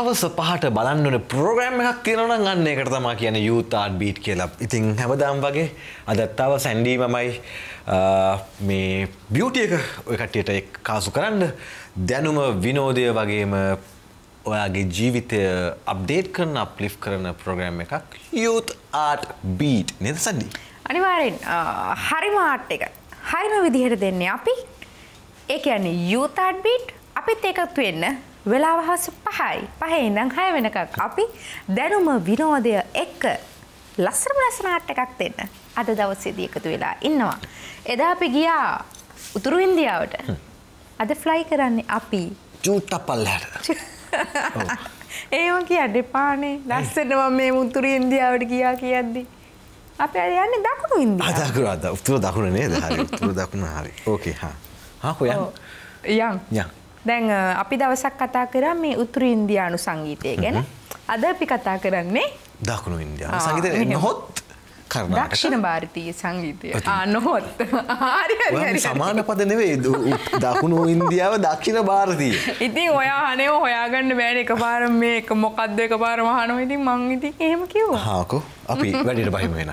හවස පහට බලන්නන ප්‍රෝග්‍රම් එකක් තියෙනවන ගන්න එකට තමා කියන යුතාත් බීට් කියලා. ඉතින් හැමදාම් වගේ අදත්තාව සැන්ඩීමමයි මේ බියුටිය එක ඔය කට්ටියට එක් කාසු කරන්න. දැනුම විනෝදය වගේම ඔයාගේ ජීවිතය අප්ඩේට් කරන අප්ලිෆ් කරන ප්‍රෝග්‍රම් එකක්. යුත් ආට් බීට් නද සඩි අනිවාරෙන් හරිම ආට් එක. හරිම විදිහට දෙන්නේ අපි. ඒ කියන්නේ යුතාට් බීට් අපිත් එකතු වෙන්න වෙලාව හස පහයි පහේ ඉඳන් හය වෙනකක්. අපි දැනුම විනෝදය එක්ක ලස්සනම ලස්සන ආට් එකක් දෙන්න. අද දවසේදී එකතු වෙලා ඉන්නවා. එදා අපි ගියා උතුරු ඉන්දියාවට. අද ෆ්ලයි කරන්නේ අපි. චූට්ට පල්ලට. ඒම කියන්න එපානේ. ලස්සනම මේ උතුරු ඉන්දියාවට ගියා කියද්දි. අප යන්න දකුණු ඉන්ද අදකුර අද උතුර දකුණ නේද? හරි උතුර දකුණ හරි. ඕකේ හා. හාකොය යන්. යන් දැන් අපි දවසක් කතා කරා මේ උතුරු ඉන්දියානු සංගීතය ගැන. අද අපි කතා කරන්නේ දකුණු ඉන්දියානු සංගීතය. නොහොත් දක්ෂිණ භාරතීය සංගීතය. නොහොත්. සමාන පද නෙවේ දකුණු ඉන්දියාව දක්ෂිණ භාරතීය ඉතින් ඔයා හනය හොයාගන්න බෑන. එක පාර මේ එක මොකක්ද එක පාර මහනව ඉතින් මං ඉතින් එහෙම කිව් හාකෝ අපි වැඩිට බහිම වෙන.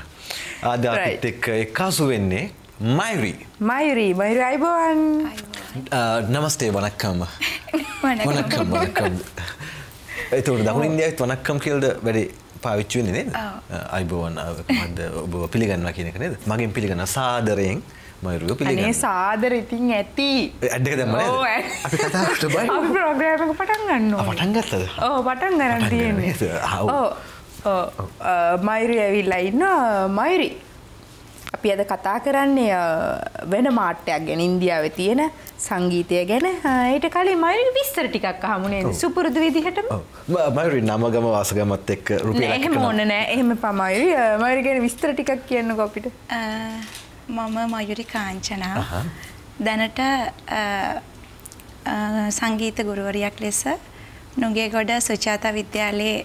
අද අපිත් එක්ක එක්කාසු වෙන්නේ මයිරී මයිරී මයිරි අයිබෝවන් නමස්තේ වනක්කම්ම වනක්කම් වනක්කම් එතුට දහු ඉන්දියාවත් වනක්කම් කියල්ද වැඩි පාවිච්චුවන නේද? අයිබෝවන් මද ඔබ පිළිගන්නවා කියනක නේද? මගින් පිළිගන්න සාදරයෙන් මයරුව පිළිගන්නේ. සාදර ඉතින් ඇති. ඇඩ්ඩක දම අපි කතාට බයි. ප්‍රෝග්‍රෑමක පටන් ගන්න පටන් ගත්තද? ඕ පටන් ගරන් තියෙන්නේ. මයිරි ඇවිල්ලා ඉන්න මයිරි අපි අද කතා කරන්නේ වෙන මාට්‍යයක් ගැන. ඉන්දියාව තියෙන සංගීතය ගැන. ඒට කලින් මයිරි විස්තර ටිකක් අහමුණේ සුපුරුදු විදිහටම? මයුරි නමගම වාසගමත් එක්ක රුපියල් එහෙම ඕන නෑ. එහෙම පමයිරි මයිරි. ගැන විස්තර ටිකක් කියන්න කොපිට මම මයුරි කාංචනා. දැනට සංගීත ගුරුවරියක් ලෙස නොගේ ගොඩ සුචාතා විද්‍යාලයේ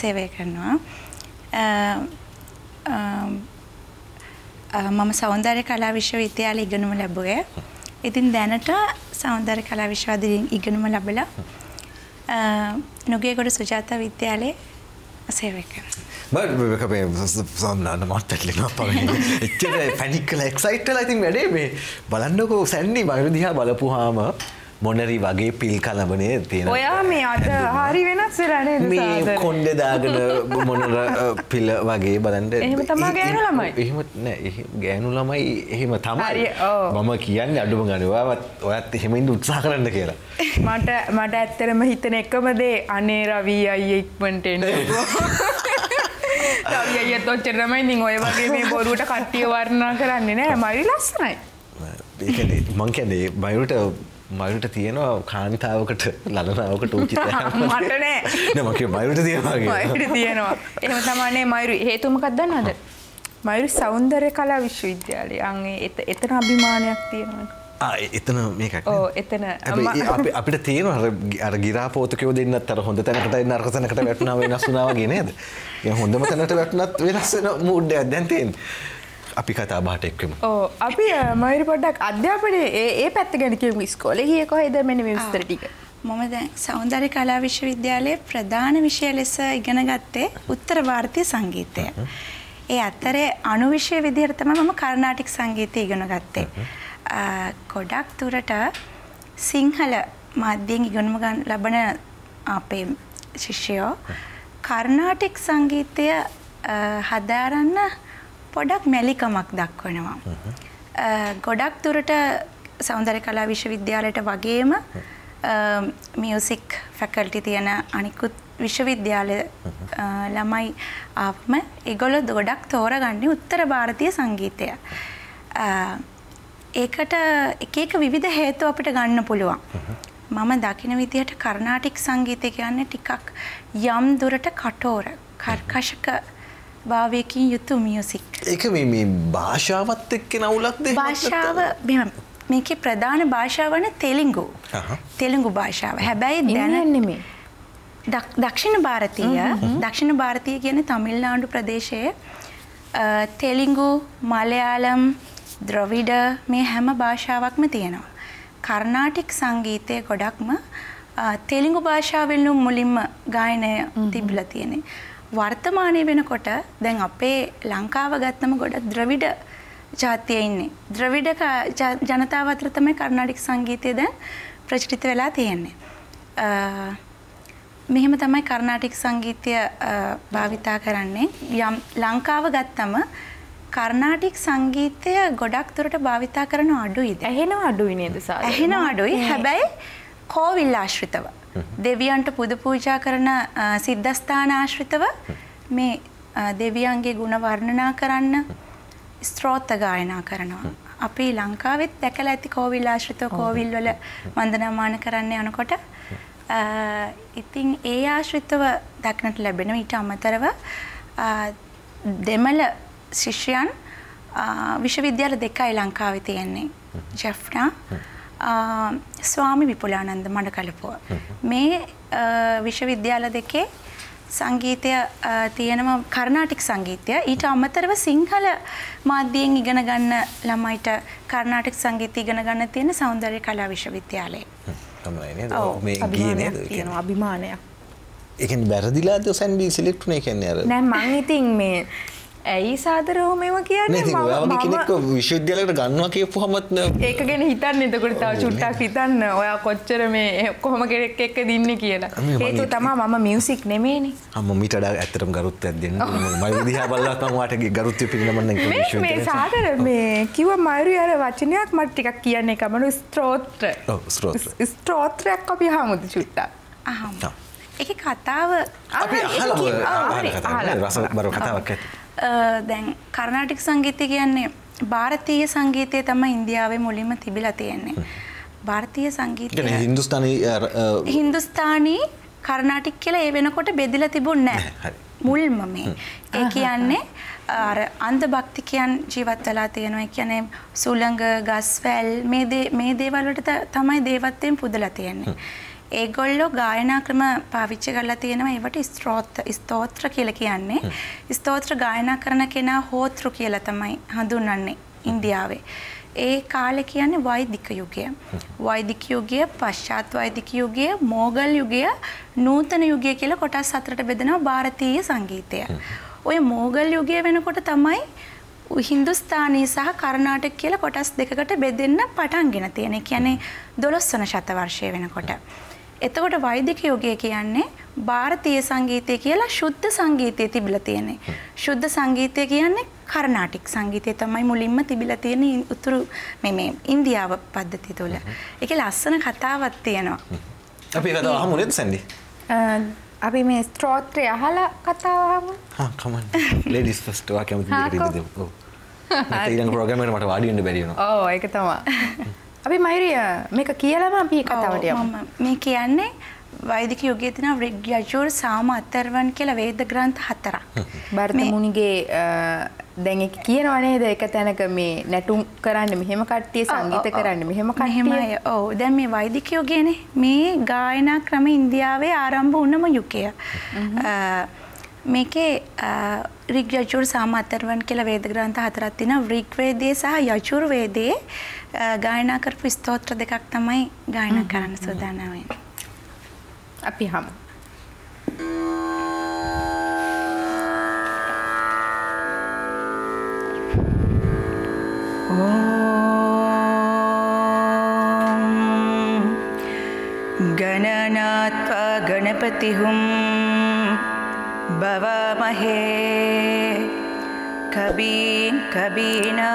සේවය කරනවා මම සෞන්දර්ය කලා විශ්වවිද්‍යාල ඉගෙනුම ලැබුවේ. ඉතින් දැනට සෞන්දර්ය කලා විශ්වාදයෙන් ඉගෙනුම ලැබලා නොගේගොඩ සුජාත විද්‍යාලයේ සේවය කරනවා. සම්නාන්න මත්තටලිම පම එච්චර පැනික් කල එක්සයිට්ල ඉතින් වැඩේ මේ බලන්නකෝ සැන්නේ මයුදිහා බලපුහාම මොනරි වගේ පිල් කලබනේ තියෙන ඔයා මේ අද හරි වෙනස් වෙලානේ මේ කොන්්ඩ දාගෙන මොනර පිල්ල වගේ බලන්ඩ එහෙම තමා ගෑනු ළමයි. එහෙම ගෑනු ළමයි එහෙම තමයි. මම කියන්න අඩුම ගනවාවත් ඔයත් එහෙමයින්ද උත්සා කරන්න කියලා. මට මට ඇත්තරම හිතන එකමදේ අනේ රවී අයි ඉක්මටෙන් රවි අයත් ඔච්චරමයි ඉතින් ඔය වගේ මේ බොරුවට කට්ටිය වර්ණනා කරන්නේ නෑ. මරි ලස්සනයි. මං කැනේ බයුට මයුට තියෙනවා කාන්තාවකට ලලනාවකට මටනෑ නමක මයුට තියෙනවාගේ තියෙනවා. එහම තමානේ මයුරු. හේතුමකක් දන්නද මයුරු සෞන්දරය කලා විශ්වවිද්‍යාලය. අගේ එත එතන අභිමානයක් තියෙනවා එතන මේක එතන. අපිට තියෙන අර ගිරාපෝතකයෝ දෙන්නත් අර හොඳ තැනකට නර්කතනකට වැටනාව වෙනස්සුනාවගේ නේද? හොඳම තැනට වැටනත් වෙනස්සෙන මුඩ්ඩයක් දැන්තයෙන් අපි කතා බාට එක්කම ඕ අපි මයිරි පොඩ්ඩක් අධ්‍යාපනය ඒ පැත්ත ගැනකම ස්කෝල ගිය කොහෙද මෙන විස්තර ටික මම දැන් සෞන්දර්ය කලා විශ්වවිද්‍යාලයේ ප්‍රධාන විෂය ලෙස ඉගෙන ගත්තේ උත්තර ಭಾರತೀಯ සංගීතය. ඒ අතරේ අනු විෂය විදිහට තමයි මම කර්ණාටික් සංගීතය ඉගෙන ගත්තේ. ගොඩක් දුරට සිංහල මාධ්‍යයෙන් ඉගෙනුම ගන්න ලබන අපේ ශිෂ්‍යයෝ කර්ණාටික් සංගීතය හදාරන්න පොඩක් මැලිකමක් දක්වනවා. ගොඩක් දුරට සෞන්දර්ය කලා විශ්වවිද්‍යාලයට වගේම මියසික් ෆැකල්ටි තියෙන අනිකුත් විශ්වවිද්‍යාල ළමයි ආපම එගොල ගොඩක් තෝරගන්නේ උත්තර භාරතය සංගීතය. ඒකට එක විවිධ හේතු අපිට ගන්න පුළුවන්. මම දකින විදිහට කර්ණාටික් සංගීතය කියන්නේ ටිකක් යම් දුරට කටෝර කර්කශක භාවයකින් යුතු මියසික්. එක මේ භාෂාවත් එක්ක නවුලක්ද භාෂාව මේක ප්‍රධාන භාෂාවන තෙලිංගු තෙලිංගු භාෂාව හැබැයි දැනන්නෙමේ. දක්ෂිණ භාරතීය දක්ෂිණ භාරතීය කියන තමිල්නාඩු ප්‍රදේශයේ තෙලිංගු මලයාලම් ද්‍රවිඩ මේ හැම භාෂාවක්ම තියෙනවා. කර්ණාටික් සංගීතය ගොඩක්ම තෙලිඟු භාෂාවෙල්ලු මුලින්ම ගායනය තිබිලා තියෙන්නේ. වර්තමානය වෙනකොට දැන් අපේ ලංකාව ගත්තම ගොඩ ද්‍රවිඩ ජාතිය ඉන්නේ. ද්‍රවිඩ ජනතාව අතර තමයි කර්ණාටික් සංගීතය දැන් ප්‍රචලිත වෙලා තියෙන්නේ. මෙහෙම තමයි කර්ණාටික් සංගීතය භාවිතා කරන්නේ. යම් ලංකාව ගත්තම කර්ණාටික් සංගීතය ගොඩක් දුරට භාවිතා කරන අඩුයිද? ඇහෙන අඩුයි නේද සාරා? ඇහෙන අඩුයි. හැබැයි කෝවිල් ආශ්‍රිතව. දෙවියන්ට පුද පූජා කරන සිද්ධස්ථාන ආශ්‍රිතව මේ දෙවියන්ගේ ගුණ වර්ණනා කරන්න ස්ත්‍රෝත්ත ගායනා කරනවා. අපි ලංකාවෙත් දැකලා ඇති කෝවිල් ආශ්‍රිතව කෝවිල් වල වන්දනාමාන කරන්න යනකොට ඉතින් ඒ ආශ්‍රිතව දක්නට ලැබෙන ඊට අමතරව දෙමළ ශිෂ්‍යයන් විශ්වවිද්‍යාල දෙකයි ලංකාවේ තියෙන්නේ. ජෙෆ්නා ස්වාමි විපුලානන්ද මඩකලපුව. මේ විශ්වවිද්‍යාල දෙකේ සංගීතය තියෙනවා කර්ණාටික් සංගීතය ඊට අමතරව සිංහල මාධ්‍යයෙන් ඉගෙන ගන්න ළමයිට කර්ණාටික් සංගීත ඉගෙන ගන්න තියෙන සෞන්දර්ය කලා විශ්වවිද්‍යාලයේ. තමයි නේද? මේ ගියේ නේද? තියෙනවා අභිමානයක්. ඒ කියන්නේ වැරදිලාද සැන්ඩි සිලෙක්ට් උනේ කියන්නේ අර නෑ මං ඉතින් මේ ඇයි සාදරෝ මෙම කියන්නේ කෙනෙක් විශ්වවිද්‍යාලයට ගන්නවා කියපුවහමත් ඒක ගැන හිතන්න එතකොට තව චුට්ටක් හිතන්න. ඔයා කොච්චර මේ කොහොම කෙනෙක් එක්ක දින්න කියලා. හේතුව තමා මම මියසික් නෙමේනි අම මිට ඇතරම් ගරුත්තයක් දෙන්න මයි දිහා බල්ලකම් වාටගේ ගරුත්ය පිළිගමන්න මේ සාදර මේ කිව මයුරු අර වචනයක් මට ටිකක් කියන්නේ එකමනු ස්ත්‍රෝත්‍ර ස්ත්‍රෝත්‍රයක් අපි හමුද චුට්ටක්? අහම. එක කතාව අපි රස බර කතාවක් ඇති දැන් කර්ණාටික සංගීතය කියන්නේ ಭಾರತೀಯ සංගීතය තමයි ඉන්දියාවේ මුලින්ම තිබිලා තියෙන්නේ. ಭಾರತೀಯ සංගීතය කියන්නේ හින්දුස්ථානි හින්දුස්ථානි කර්ණාටික කියලා ඒ වෙනකොට බෙදලා තිබුණේ නැහැ. මුල්ම මේ. ඒ කියන්නේ අර අන්ධ භක්තිකයන් ජීවත් වෙලා තියෙනවා. ඒ කියන්නේ සුළඟ, ගස්වැල් මේ මේ දේවල් වලට තමයි දේවත්වයෙන් පුදලා තියෙන්නේ. ඒගොල්ලෝ ගායනා ක්‍රම පාවිච්චි කරලා තියෙනවා ඒවට ස්ත්‍රෝත් ස්තෝත්‍ර කියලා කියන්නේ. ස්තෝත්‍ර ගායනා කරන කෙනා හෝතෘ කියලා තමයි හඳුන්වන්නේ ඉන්දියාවේ. ඒ කාලේ කියන්නේ වෛදික යුගය. වෛදික යුගය, පශ්චාත් වෛදික යුගය, මෝගල් යුගය, නූතන යුගය කියලා කොටස් හතරට බෙදෙනවා ಭಾರತೀಯ සංගීතය. ඔය මෝගල් යුගය වෙනකොට තමයි හින්දුස්ථානී සහ කර්ණාටක කියලා කොටස් දෙකකට බෙදෙන්න පටන්ගෙන තියෙන. ඒ කියන්නේ 12 වන ශතවර්ෂය වෙනකොට. එතකොට වෛදික යෝගය කියන්නේ ಭಾರತೀಯ සංගීතය කියලා ශුද්ධ සංගීතය තිබිලා තියෙන්නේ. ශුද්ධ සංගීතය කියන්නේ කර්ණාටික් සංගීතය තමයි මුලින්ම තිබිලා තියෙන්නේ උතුරු මේ මේ ඉන්දියාව පද්ධතිය තුළ. ඒකේ ලස්සන කතාවක් තියෙනවා. අපි ඒක අහමු නේද සැන්ඩි? අපි මේ ස්ත්‍රෝත්‍රය අහලා කතාව අහමු. හා කමන්. ලේඩිස් ෆස්ට් ඔයා කැමති විදිහට ඉදෙමු. ඔව්. මට ඊළඟ ප්‍රෝග්‍රෑම් එකට මට වාඩි වෙන්න බැරි වෙනවා. ඔව් ඒක තමයි. අපි මයිරිය මේක කියලම අපි කතාවට යමු. මේ කියන්නේ වෛදික යුගයේ තියෙන ඍග්යජුර් සාම අතරවන් කියලා වේද ග්‍රන්ථ හතරක්. භරත මුනිගේ දැන් ඒක කියනවා නේද එක තැනක මේ නැටුම් කරන්න මෙහෙම කට්ටිය සංගීත කරන්න මෙහෙම කට්ටිය. ඔව් දැන් මේ වෛදික යුගයේනේ මේ ගායනා ක්‍රම ඉන්දියාවේ ආරම්භ වුණම යුගය. මේකේ රිග්යජුර් සාම අතරවන් කියලා වේද ග්‍රන්ථ හතරක් තියෙනවා. රිග්වේදයේ සහ යජුර් වේදයේ ගායනා කරපු ස්තෝත්‍ර දෙකක් තමයි ගායනා කරන්න සූදානම් වෙන්නේ. අපි හමු. गणनात्वा गणपतिहुं भवामहे कवीं कवीना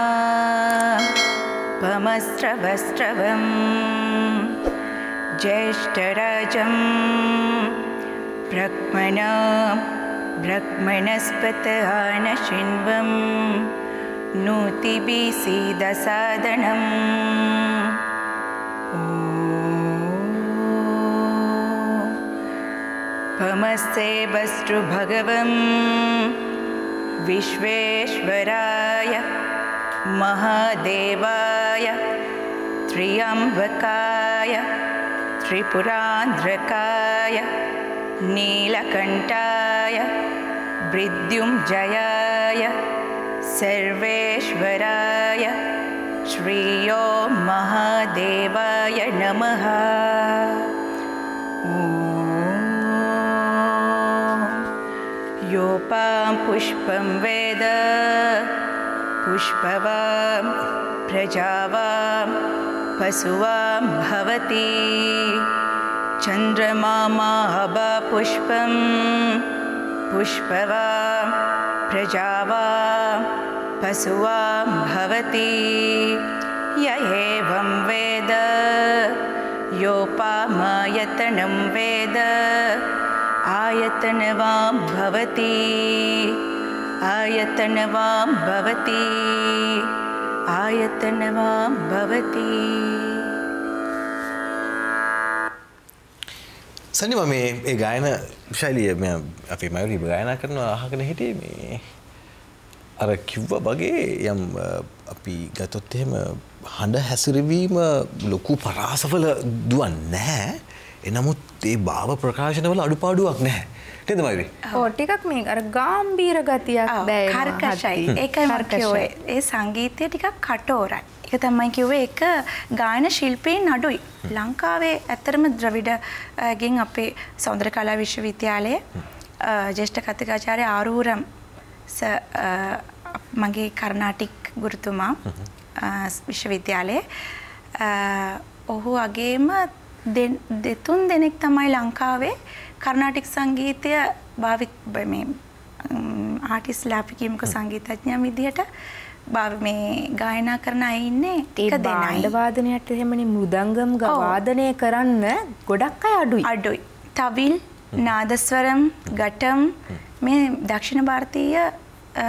पमस्रवश्रवं ज्येष्ठराजं ब्रह्मण ब्रह्मणस्पतनशिन्वं भमस्ते पमसेवश्रुभगवं विश्वेश्वराय महादेवाय त्र्यम्बकाय त्रिपुरान्ध्रकाय नीलकण्ठाय मृत्युञ्जयाय सर्वेश्वराय श्रियो महादेवाय नमः। योपां पुष्पं वेद पुष्पवां, प्रजावां, पशुवां भवति। चन्द्रमामाबा पुष्पं, पुष्पवां, प्रजावां, पशुवां भवति। य वेद, योपामायतनं वेद, आयतनवां भवति। आयतनवां भवति ආයතනවා භවති සනිම මේ ඒ ගායන ශෛලිය අපේ මයුරි ගායනා කරනවා අහගෙන හිටියේ මේ අර කිව්ව වගේ යම් අපි ගතොත් එහෙම හඬ හැසිරවීම ලොකු පරාසවල දුවන් නැහැ එනමුත් ඒ භාව ප්‍රකාශනවල අඩුපාඩුවක් නැහැ නේද මයුරි ඕ ටිකක් මේ අර ගාම්බීර ගතියක් දැනෙනවා කර්කශයි. ඒකයි මම. කිව්වේ. ඒ සංගීතය ටිකක් කටෝරයි. ඒක තමයි කිව්වේ එක ගායන ශිල්පීන් අඩුයි ලංකාවේ ඇත්තරම ද්‍රවිඩ ගෙන් අපේ සෞන්දර්ය කලා විශ්වවිද්‍යාලයේ අ, ජ්‍යෙෂ්ඨ කතිකාචාර්ය ආරූරම් මගේ කර්නාටික් ගුරුතුමා විශ්වවිද්‍යාලයේ. ඔහු අගේම දෙතුන් දෙනෙක් තමයි ලංකාවේ කර්නාටික් සංගීතය භාවිත මේ ආටිස්ලා අපි කියමුකෝ සංගීතඥයන් විදිහට මේ ගායනා කරන අය ඉන්නේ ටික දෙනයි. වාදනයට එහෙමනේ මෘදංගම්. වාදනය කරන්න ගොඩක් අය අඩුයි. අඩුයි. තවිල්, නාදස්වරම්, ගටම් මේ දක්ෂිණ අ,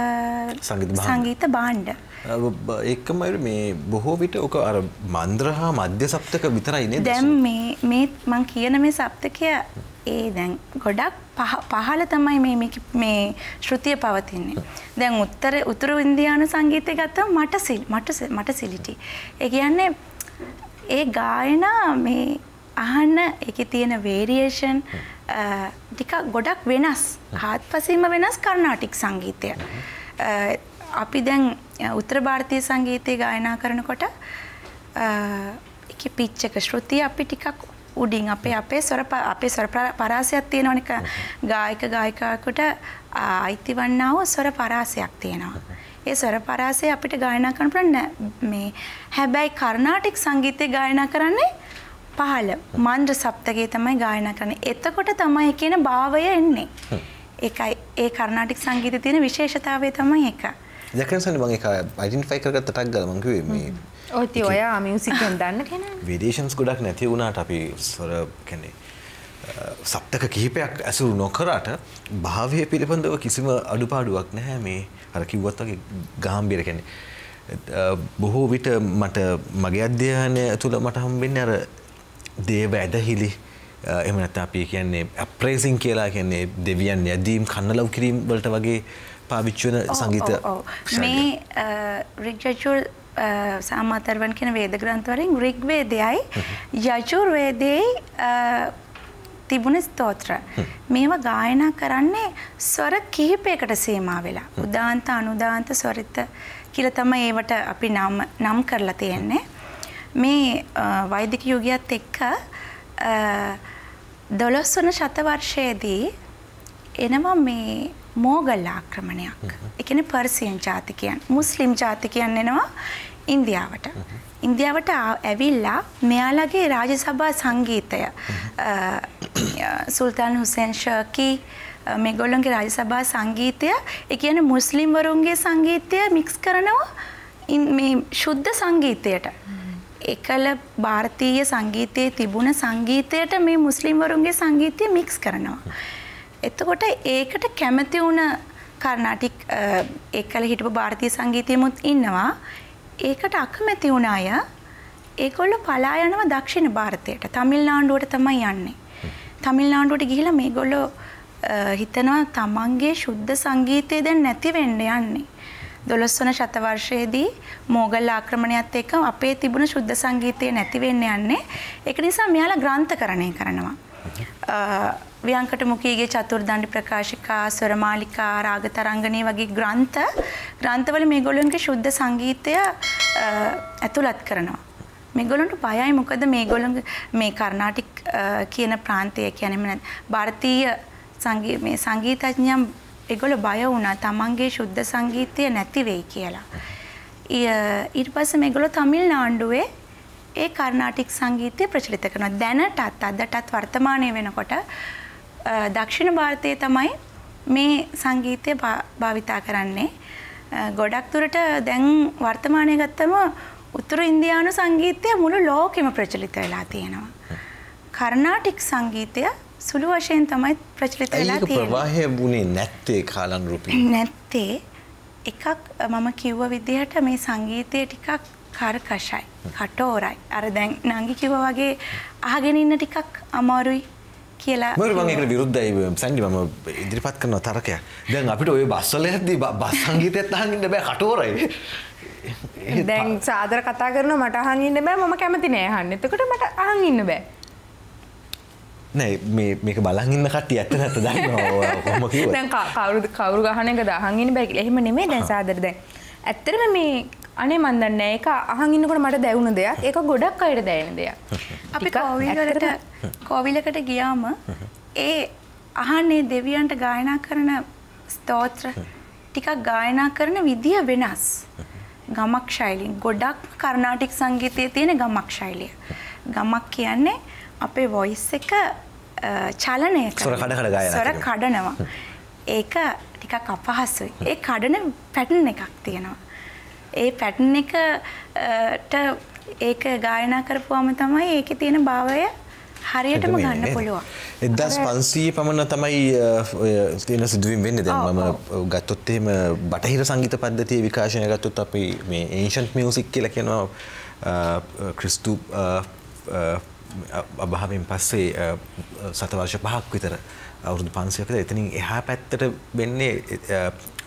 සංගීත භාණ්ඩ. ඒකම මේ බොහෝ විට ඕක අර මන්ද්‍ර හා මධ්‍ය සප්තක විතරයි නේද දැන් මේ මේ මං කියන මේ සප්තකය ඒ දැන් ගොඩක් පහ- පහළ තමයි මේ මේ ශ්‍රුතිය පවතින්නේ. දැන් උත්තර උතුරු ඉන්දියානු සංගීතය ගත්තම මට සිල් මට මට සිලිටි. ඒ කියන්නේ ඒ ගායනා මේ අහන්න ඒකේ තියෙන වේරියේෂන් ටිකක් ගොඩක් වෙනස්. හාත්පසින්ම වෙනස් කර්නාටික් සංගීතය. අ, අපි දැන් අ, උත්තර ಭಾರತೀಯ සංගීතය ගායනා කරනකොට එක පිච්චක ශ්‍රෘතිය අපි ටිකක් උඩින් අපේ අපේ ස්වර ප- අපේ ස්වර පර- පරාසයක් තියෙනවනික ගායක ගායිකාවකට අයිති වන්නා වූ ස්වර පරාසයක් තියෙනවා. ඒ ස්වර පරාසය අපිට ගායනා කරන්න පුළුවන් නෑ. මේ හැබැයි කර්නාටික් සංගීතය ගායනා කරන්නේ පහළ මන්ද්‍ර සප්තකයේ තමයි ගායනා කරන්නේ. එතකොට තමයි කියන භාවය එන්නේ. ඒකයි ඒ කර්නාටික් සංගීතයේ තියෙන විශේෂතාවය තමයි ඒක. දැකනසනි මම ඒක අයිඩෙන්ටිෆයි කරගත්ත ටක් ගාලා මං කිව්වේ මේ ඉතින් ඔයා මියුසික් ගැන දන්න කෙනා. වේඩේෂන්ස් ගොඩක් නැති වුණාට අපි ස්වර කියන්නේ සප්තක කිහිපයක් ඇසුරු නොකරට භාවය පිළිබඳව කිසිම අඩුපාඩුවක් නැහැ මේ. අර කිව්වත් වගේ ගාම්භීර කියන්නේ බොහෝ විට මට මගේ අධ්‍යයනය තුළ මට හම්බෙන්නේ අර දේව ඇදහිලි. එහෙම නැත්නම් අපි කියන්නේ අප්‍රේසින් කියලා කියන්නේ දෙවියන් යැදීම් කන්නලව් කිරීම වලට වගේ පාවිච්චි වෙන සංගීත. මේ රික්ජජුර් සාමාතරවන් කියන වේද ග්‍රන්ථවලින් රිග්වේදයයි යජුර්වේදයයි තිබුණ ස්තෝත්‍ර. මේවා ගායනා කරන්නේ ස්වර කිහිපයකට සීමා වෙලා. උදාන්ත අනුදාන්ත ස්වරිත කියලා තමයි ඒවට අපි නම් නම් කරලා තියෙන්නේ. මේ වෛදික යුගයත් එක්ක දොළොස් වන ශතවර්ෂයේදී එනවා මේ මෝගල් ආක්‍රමණයක්. ඒ කියන්නේ පර්සියන් ජාතිකයන්, මුස්ලිම් ජාතිකයන් එනවා ඉන්දියාවට. ඉන්දියාවට ආ- ඇවිල්ලා මෙයාලගේ රාජසභා සංගීතය අ, සුල්තාන් හුසේන් ෂර්කි අ, මේගොල්ලන්ගේ රාජසභා සංගීතය ඒ කියන්නේ මුස්ලිම් වරුන්ගේ සංගීතය මික්ස් කරනවා ඉන්- මේ ශුද්ධ සංගීතයට. එකල ಭಾರತೀಯ සංගීතයේ තිබුණ සංගීතයට මේ මුස්ලිම්වරුන්ගේ සංගීතය මික්ස් කරනවා. එතකොට ඒකට කැමති වුණ කර්ණාටික් එක්කල හිටපු ಭಾರತೀಯ සංගීතයමුත් ඉන්නවා. ඒකට අකමැති වුණ අය ඒගොල්ලෝ පලා යනවා දක්ෂිණ ಭಾರತයට. තමිල්නාඩුවට තමයි යන්නේ. තමිල්නාඩුවට ගිහිලා මේගොල්ලෝ හිතනවා තමන්ගේ ශුද්ධ සංගීතය දැන් නැති වෙන්න යන්නේ. දොළොස්වන ශතවර්ශයේදී මෝගල් ආක්‍රමණයත් එක්ක අපේ තිබුණ ශුද්ධ සංගීතය නැති වෙන්න යන්නේ. ඒක නිසා මෙයාලා ග්‍රන්ථකරණය කරනවා. අ, ව්‍යංකට මුකීගේ චතුර්දණ්ඩ ප්‍රකාශිකා ස්වරමාලිකා රාග තරංගනී වගේ ග්‍රන්ථ ග්‍රන්ථවල මේගොල්ලන්ගේ ශුද්ධ සංගීතය අ, ඇතුළත් කරනවා. මෙගොලන්ට බයයි මොකද මේගොලන් මේ කර්නාටික් කියන ප්‍රාන්තය කියනෙම භාරතීය මේ සංගීතඥයම් එගොල බය වුණා තමන්ගේ ශුද්ධ සංගීතය නැති වෙයි කියලා. ඊට පස්ස මෙගොල තමිල් නාණ්ඩුවේ ඒ කර්නාටික් සංගීතය ප්‍රචලිත කරන දැනටත් අදටත් වර්තමානය වෙනකොට දක්ෂිණ භාරතය තමයි මේ සංගීතය භාවිතා කරන්නේ. ගොඩක් දුරට දැන් වර්තමානය ගත්තම උතුරු ඉන්දයානු සංගීතය මුළු ලෝකෙම ප්‍රචලිත වෙලා තියෙනවා. කර්නාටික් සංගීතය සුළු වශයෙන් තමයි ප්‍රචලිත වෙලා ප්‍රවාහය වුණේ නැත්තේ කාලන් රුපි. නැත්තේ එකක් මම කිව්ව විදිහට මේ සංගීතය ටිකක් කර්කශයි කටෝරයි අර දැන් නංගි කිව්ව වගේ අහගෙන ඉන්න ටිකක් අමාරුයි කියලා ඒකට විරුද්ධයි සැන්ඩි මම ඉදිරිපත් කරන තරකයක් දැන් අපිට ඔය බස්වල යද්දී බස් සංගීතයත් ඉන්න බෑ කටෝරයි. දැන් සාදර කතා කරන මට අහන් ඉන්න බෑ. මම කැමති නෑ අහන්න. එතකොට මට අහන් ඉන්න බෑ. නෑ මේක නැත්ත දන්නවා. කොහොම කිව්වද දැන් කවුරු කවුරු ගහන එක දහන් ඉන්න බෑ එහෙම නෙමෙයි දැන් සාදර. දැන් ඇත්තටම මේ අනේ මන් දන්නේ ඒක අහන් ඉන්නකොට මට දැවුන දෙයක්. ඒක ගොඩක් අයට දැනෙන දෙයක්. අපි කෝවිලකට කෝවිලකට ගියාම ඒ අහන්නේ දෙවියන්ට ගායනා කරන ස්තෝත්‍ර ටිකක් ගායනා කරන විදිය වෙනස්. ගමක් ශෛලින් ගොඩක් කර්නාටික් සංගීතයේ තියෙන ගමක් ශෛලිය. ගමක් කියන්නේ අපේ වොයිස් එක චලනය සොර කඩ සොර කඩනවා. ඒක ටිකක් අපහසුයි. ඒ කඩන පැටර්න් එකක් තියෙනවා. ඒ පැටර්න් එකට ඒක ගායනා කරපුවම තමයි ඒකේ තියෙන භාවය හරියටම ගන්න පුළුවන්. එදස් පන්සී පමණ තමයි තියෙන සිදුවීම් වෙන්න. දැන් මම ගත්තොත් එහෙම බටහිර සංගීත පද්ධතිය විකාශනය ගත්තොත් අපි මේ ඒන්ෂන්ට් මියුසික් කියලා කියනවා. ක්‍රිස්තු අභාවෙන් පස්සේ සතවර්ෂ පහක් විතර අවුරුදු පන්සියකද එතනින් එහා පැත්තට වෙන්නේ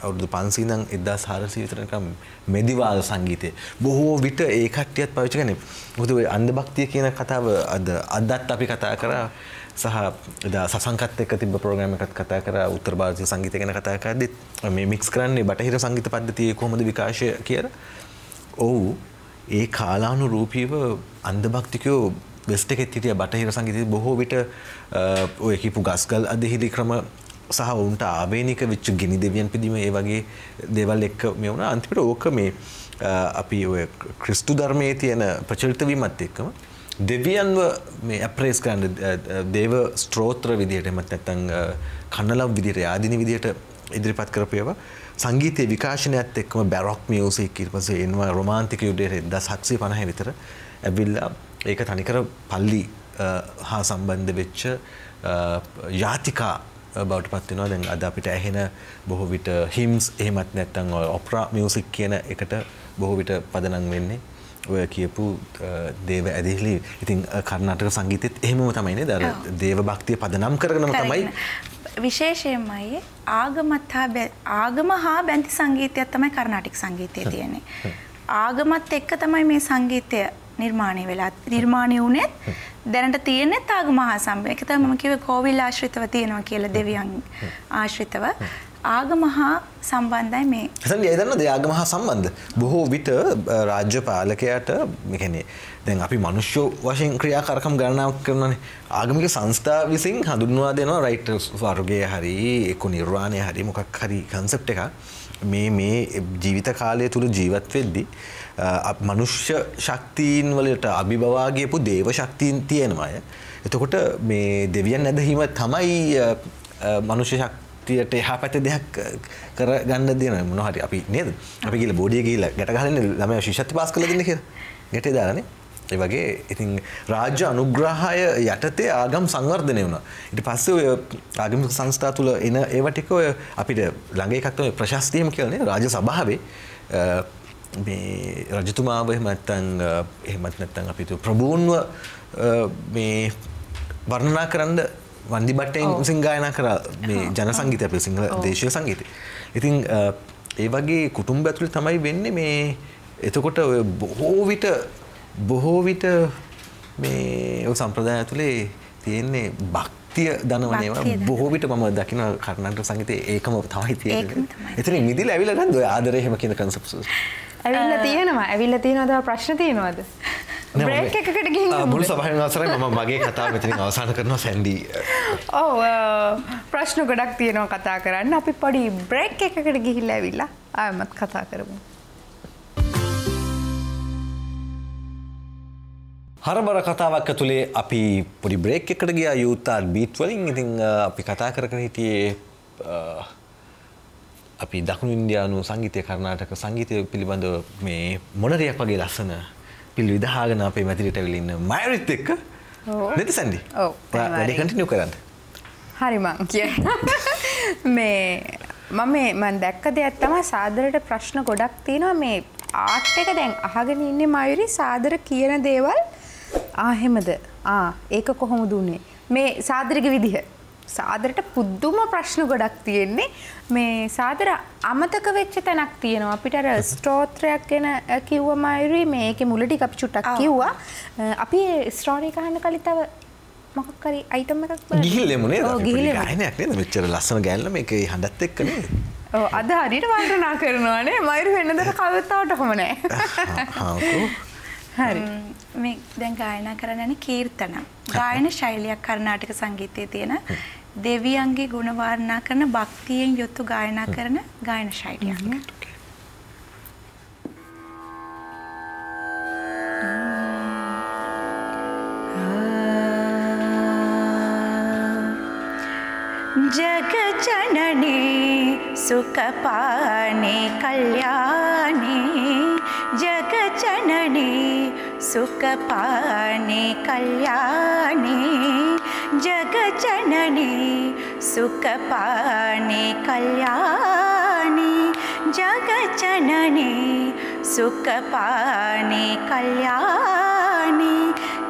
අවුරුදු පන්සීදං එදදා සාරසී විතරකම් මෙදිවාද සංගීතය. බොහෝ විට ඒ කට්ටියත් පවිච කන මුතු අන්ද භක්තිය කියන කතාව අද අදත් අපි කතා කර සහ එදා සසංකත් එක්ක තිබ ප්‍රෝග්‍රම එකත් කතා කර උත්තර භාරතය සංගීත ගැන කතා කරදෙත් මේ මික්ස් කරන්නේ බටහිර සංගීත පද්ධතිය කොහොමද විකාශය කියර ඔවු ඒ කාලානු රූපීව අන්දභක්තිකයෝ වෙස්ට එකෙත් හිටිය බටහිර සංගීතය බොහෝ විට ඔය කිපු ගස්ගල් අදහිලි ක්‍රම සහ ඔවුන්ට ආවේනික විච්ච ගිනි දෙවියන් පිදිම ඒ වගේ දෙවල් එක්ක මේ වුණ. අන්තිමට ඕක මේ අපි ඔය ක්‍රිස්තු ධර්මයේ තියෙන ප්‍රචලිතවීමත් එක්කම දෙවියන්ව මේ ඇප්‍රේස් කරන්න දේව ස්ත්‍රෝත්‍ර විදිහට එමත් නැත්තං කන්නලම් විදිහට ආදිනි විදිහට ඉදිරිපත් කරපයව සංගීතය විකාශනයත් එක්කම බැරොක් මියෝසික් ඉට පසේ එන්වා රොමාන්තික යුඩයට ද සක්ෂී පණහ විතර ඇබිල්ලා ඒක තනිකර පල්ලි හා සම්බන්ධ වෙච්ච යාතිකා බවට පත්වෙනවා දැන් අද අපිට ඇහෙන බොහෝ විට හිම්ස් එහෙමත් නැත්තං ඔප්‍රා මියසික් කියන එකට බොහෝ විට පදනං වෙන්නේ. ඔය කියපු දේව ඇදිලි ඉතින් කර්ණාටක සංගීතෙත් එහෙමම තමයිනේ දර දේව භක්තිය පදනම් කරනම තමයි විශේෂයෙන්මයි ආගමත් හා ආගම හා බැන්ති සංගීතයක් තමයි කර්ණාටික් සංගීතය තියෙන්නේ. ආගමත් එක්ක තමයි මේ සංගීතය නිර්මාණය වෙලා නිර්මාණය වුණෙත් දැනට තියෙන්නේ තාග මහා සම්බ එක තමයි මම කිව්වේ කෝවිල් ආශ්‍රිතව තියෙනවා කියලා දෙවියන් ආශ්‍රිතව ආගම හා සම්බන්ධයි මේ. එතන ඒ දන්නද ආගම හා සම්බන්ධ. බොහෝ විට රාජ්‍ය පාලකයාට මේ කියන්නේ දැන් අපි මනුෂ්‍ය වශයෙන් ක්‍රියාකාරකම් ගණනාවක් කරනවානේ. ආගමික සංස්ථා විසින් හඳුන්වා දෙනවා රයිට් වර්ගය හරි එක්ක නිර්වාණය හරි මොකක් හරි කන්සෙප්ට් එකක්. මේ මේ ජීවිත කාලය තුළ ජීවත් වෙද්දී මනුෂ්‍ය ශක්තිීන් වලට අභිබවාගේපු දේව ශක්තිීන් තියෙනවාය. එතකොට මේ දෙවියන් ඇදහීම තමයි මනුෂ්‍ය ශක්තියට එහා පැත දෙයක් කර ගන්න දෙන මොනහරි අපි නේද අපි කියල බෝඩිය කියල ගැටගලන්න ළම ශිෂත්ති පාස් කල දෙන්න කිය ගැටේ දාරනේ ඒ වගේ ඉතින් රාජ්‍ය අනුග්‍රහය යටතේ ආගම් සංවර්ධනය වුණ. ඉට පස්සේ ඔය ආගමික සංස්ථා තුළ එන ඒවටික ඔය අපිට ළඟ එකක්තම ප්‍රශස්තියම කියලනේ රාජ සභාවේ මේ රජතුමාව එහෙමත්තන් එහෙමත් නැත්තන් අපිතු ප්‍රභූන්ව මේ වර්ණනා කරන්න වන්දි බට්ටෙන් සිංගායන කර. මේ ජන සංගීත අප සිංහල දේශය සංගීතය. ඉතින් ඒ වගේ කුටුම්බ ඇතුළි තමයි වෙන්න මේ එතකොට බොහෝ විට බොහෝ විට මේ සම්ප්‍රදාය ඇතුළේ තියෙන්නේ බක්තිය දනවනේවා බොහෝ විට මම දකින කරණට සංගීතය ඒකම තමයි තිය එතන මිදිල ඇවිලගන්ද ආදරයහෙම කියන කන්සප්ස ඇවිල්ල තියෙනවා. ඇවිල්ල තියෙනවද ප්‍රශ්න තියෙනවද? බ්‍රේක් එකකට ගිහින් මුළු සභහන් අවසරයි මම මගේ කතා මෙතින් අවසාන කරනවා සැන්ඩී. ඔව ප්‍රශ්න ගොඩක් තියෙනවා කතා කරන්න. අපි පොඩි බ්‍රේක් එකකට ගිහිල්ල ඇවිල්ලා ආයමත් කතා කරමු. හරබර කතාවක් ඇතුළේ අපි පොඩි බ්‍රේක් එකට ගියා. යුත්තාත් බීත් වලින්. ඉතින් අපි කතා කරගෙන හිටියේ අපි දකුණු ඉන්දයානු සංගීතය කරනාටක සංගීතය පිළිබඳව මේ මොනරයක් වගේ ලස්සන පිල් විදහාගෙන අපේ මැතිරිට ඇවිලින්න මයරිත් එක්ක. නැති ඔව්, වැඩි කටිනිය කරන්න. හරිමං කිය මේ මම මන් දැක්ක දෙයක් තමයි සාදරට ප්‍රශ්න ගොඩක් තියෙනවා. මේ ආට් එක දැන් අහගෙන ඉන්නේ මයුරි සාදර කියන දේවල්. ආහෙමද ආ ඒක කොහොම දුන්නේ මේ සාදරක විදිහ. සාදරට පුද්දුම ප්‍රශ්න ගොඩක් තියෙන්නේ මේ සාදර අමතක වෙච්ච තැනක් තියෙනවා. අපිට අර ස්ටෝත්‍රයක් ගැන කිව්ව මයුරි මේක මුලටි අපි චුට්ටක් කිව්වා. අපි ස්ටෝරී කහන්න කලිතව මොකක්කරි අයිටම එකක් ගිහිල්ලෙමුණේ ගිහිල ගයනයක් නේද? මෙච්චර ලස්සන ගැල්ල මේක හඬත් එක්කනේ අද හරිට වර්ණනා කරනවානේ මයුරු වෙන්නදට කවත්තාවට හොමනෑ හාකෝ හරි. මේ දැන් ගායනා කරන්න යන කීර්තන. ගායන ශෛලියක් කර්ණාටක සංගීතයේ තියෙන දෙවියන්ගේ ගුණ වර්ණනා කරන භක්තියෙන් යුතු ගායනා කරන ගායන ශෛලියක්. जगजननी सुखपाने कल्याणे जगजननी सुखपाने कल्याणे जगजननी सुखपाने कल्याणे। जगजननी सुखपाने कल्याणे।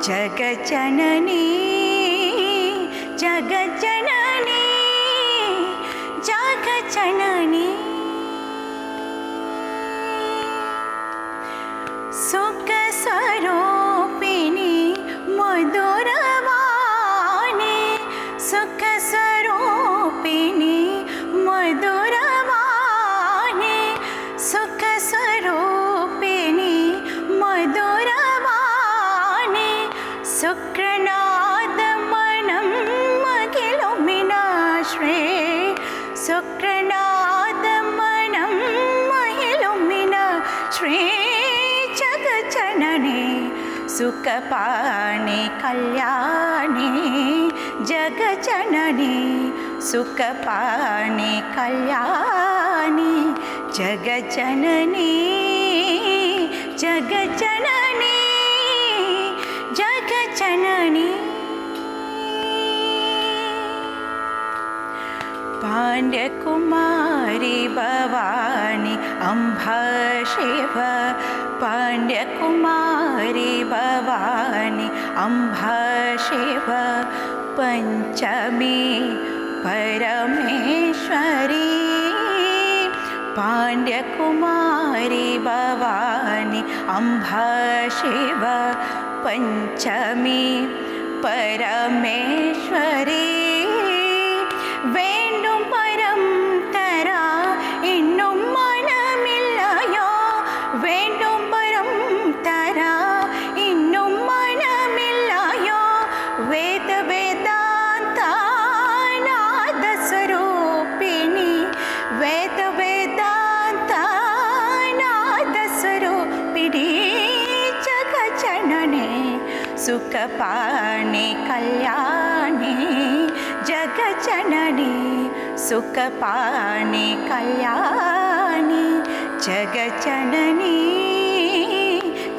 जगजननी जगजननी जगजननी सुखपाणि कल्याणी जगजननी सुखपाणि कल्याणी जगजननी जगजननी पाण्ड्यकुमारी भवानी अम्भा शिव पाण्ड्यकुमारी भवानि अम्भे वा पञ्चमी परमेश्वरी। पाण्ड्यकुमारि भवानि अम्भा पञ्चमी परमेश्वरी। वे सुखपाणि कल्याणि जगजननी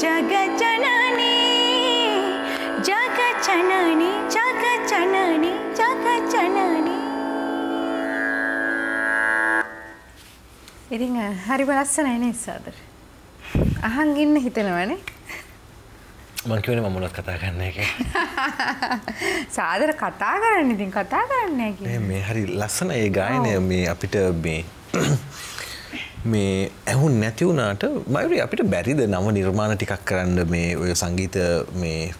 जगजननी जगजननी जगजननी जगजननी ඉතින් හරි බලස්සනයි නේ සාදර. අහන් ඉන්න හිතනවනේ. මංකිවන මමුණත් කතා කරන්න එක සාදර කතා කරන්න ඉතින් කතා කරන්න. මේ හරි ලස්සන ඒ ගායනය මේ අපිට මේ මේ ඇහුන් නැතිවුණට මයුරි අපිට බැරිද නව නිර්මාණ ටිකක් කරන්න මේ ඔය සංගීත මේ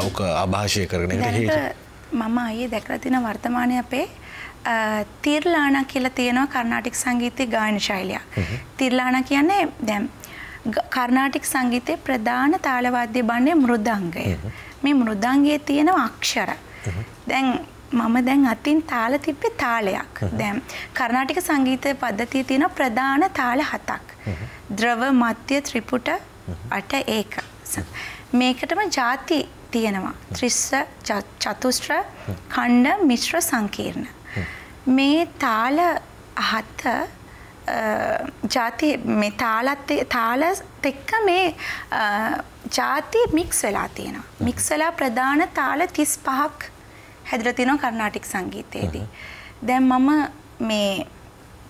අවක අභාෂය කරන එකට මම අයේ දැකලා තියෙන වර්තමානයේ අපේ තිර්ලානා කියලා තියෙනවා කර්ණාටික් සංගීතයේ ගායන ශෛලියක්. තිර්ලානා කියන්නේ දැන් කර්නාටික් සංගීතයේ ප්‍රධාන තාලවාද්‍ය බණ්ඩේ මෘදංගය. මේ මෘදංගයේ තියෙනවා අක්ෂර. දැන් මම දැන් අතින් තාල තිබ්බේ තාලයක්. දැන් කර්නාටික සංගීත පද්ධතියේ තියෙන ප්‍රධාන තාල හතක්. ද්‍රව මධ්‍ය ත්‍රිපුට අට ඒක. මේකටම ಜಾති තියෙනවා. ත්‍රිස්ස චතුස්ත්‍ර ඛණ්ඩ මිශ්‍ර සංකීර්ණ. මේ තාල හත ජාති මේ තාලත් තාලත් එක්ක මේ ජාති මික්ස් වෙලා තියෙනවා. මික්ස් වෙලා ප්‍රධාන තාල 35ක් හැදලා තියෙනවා කර්ණාටික් සංගීතයේදී. දැන් මම මේ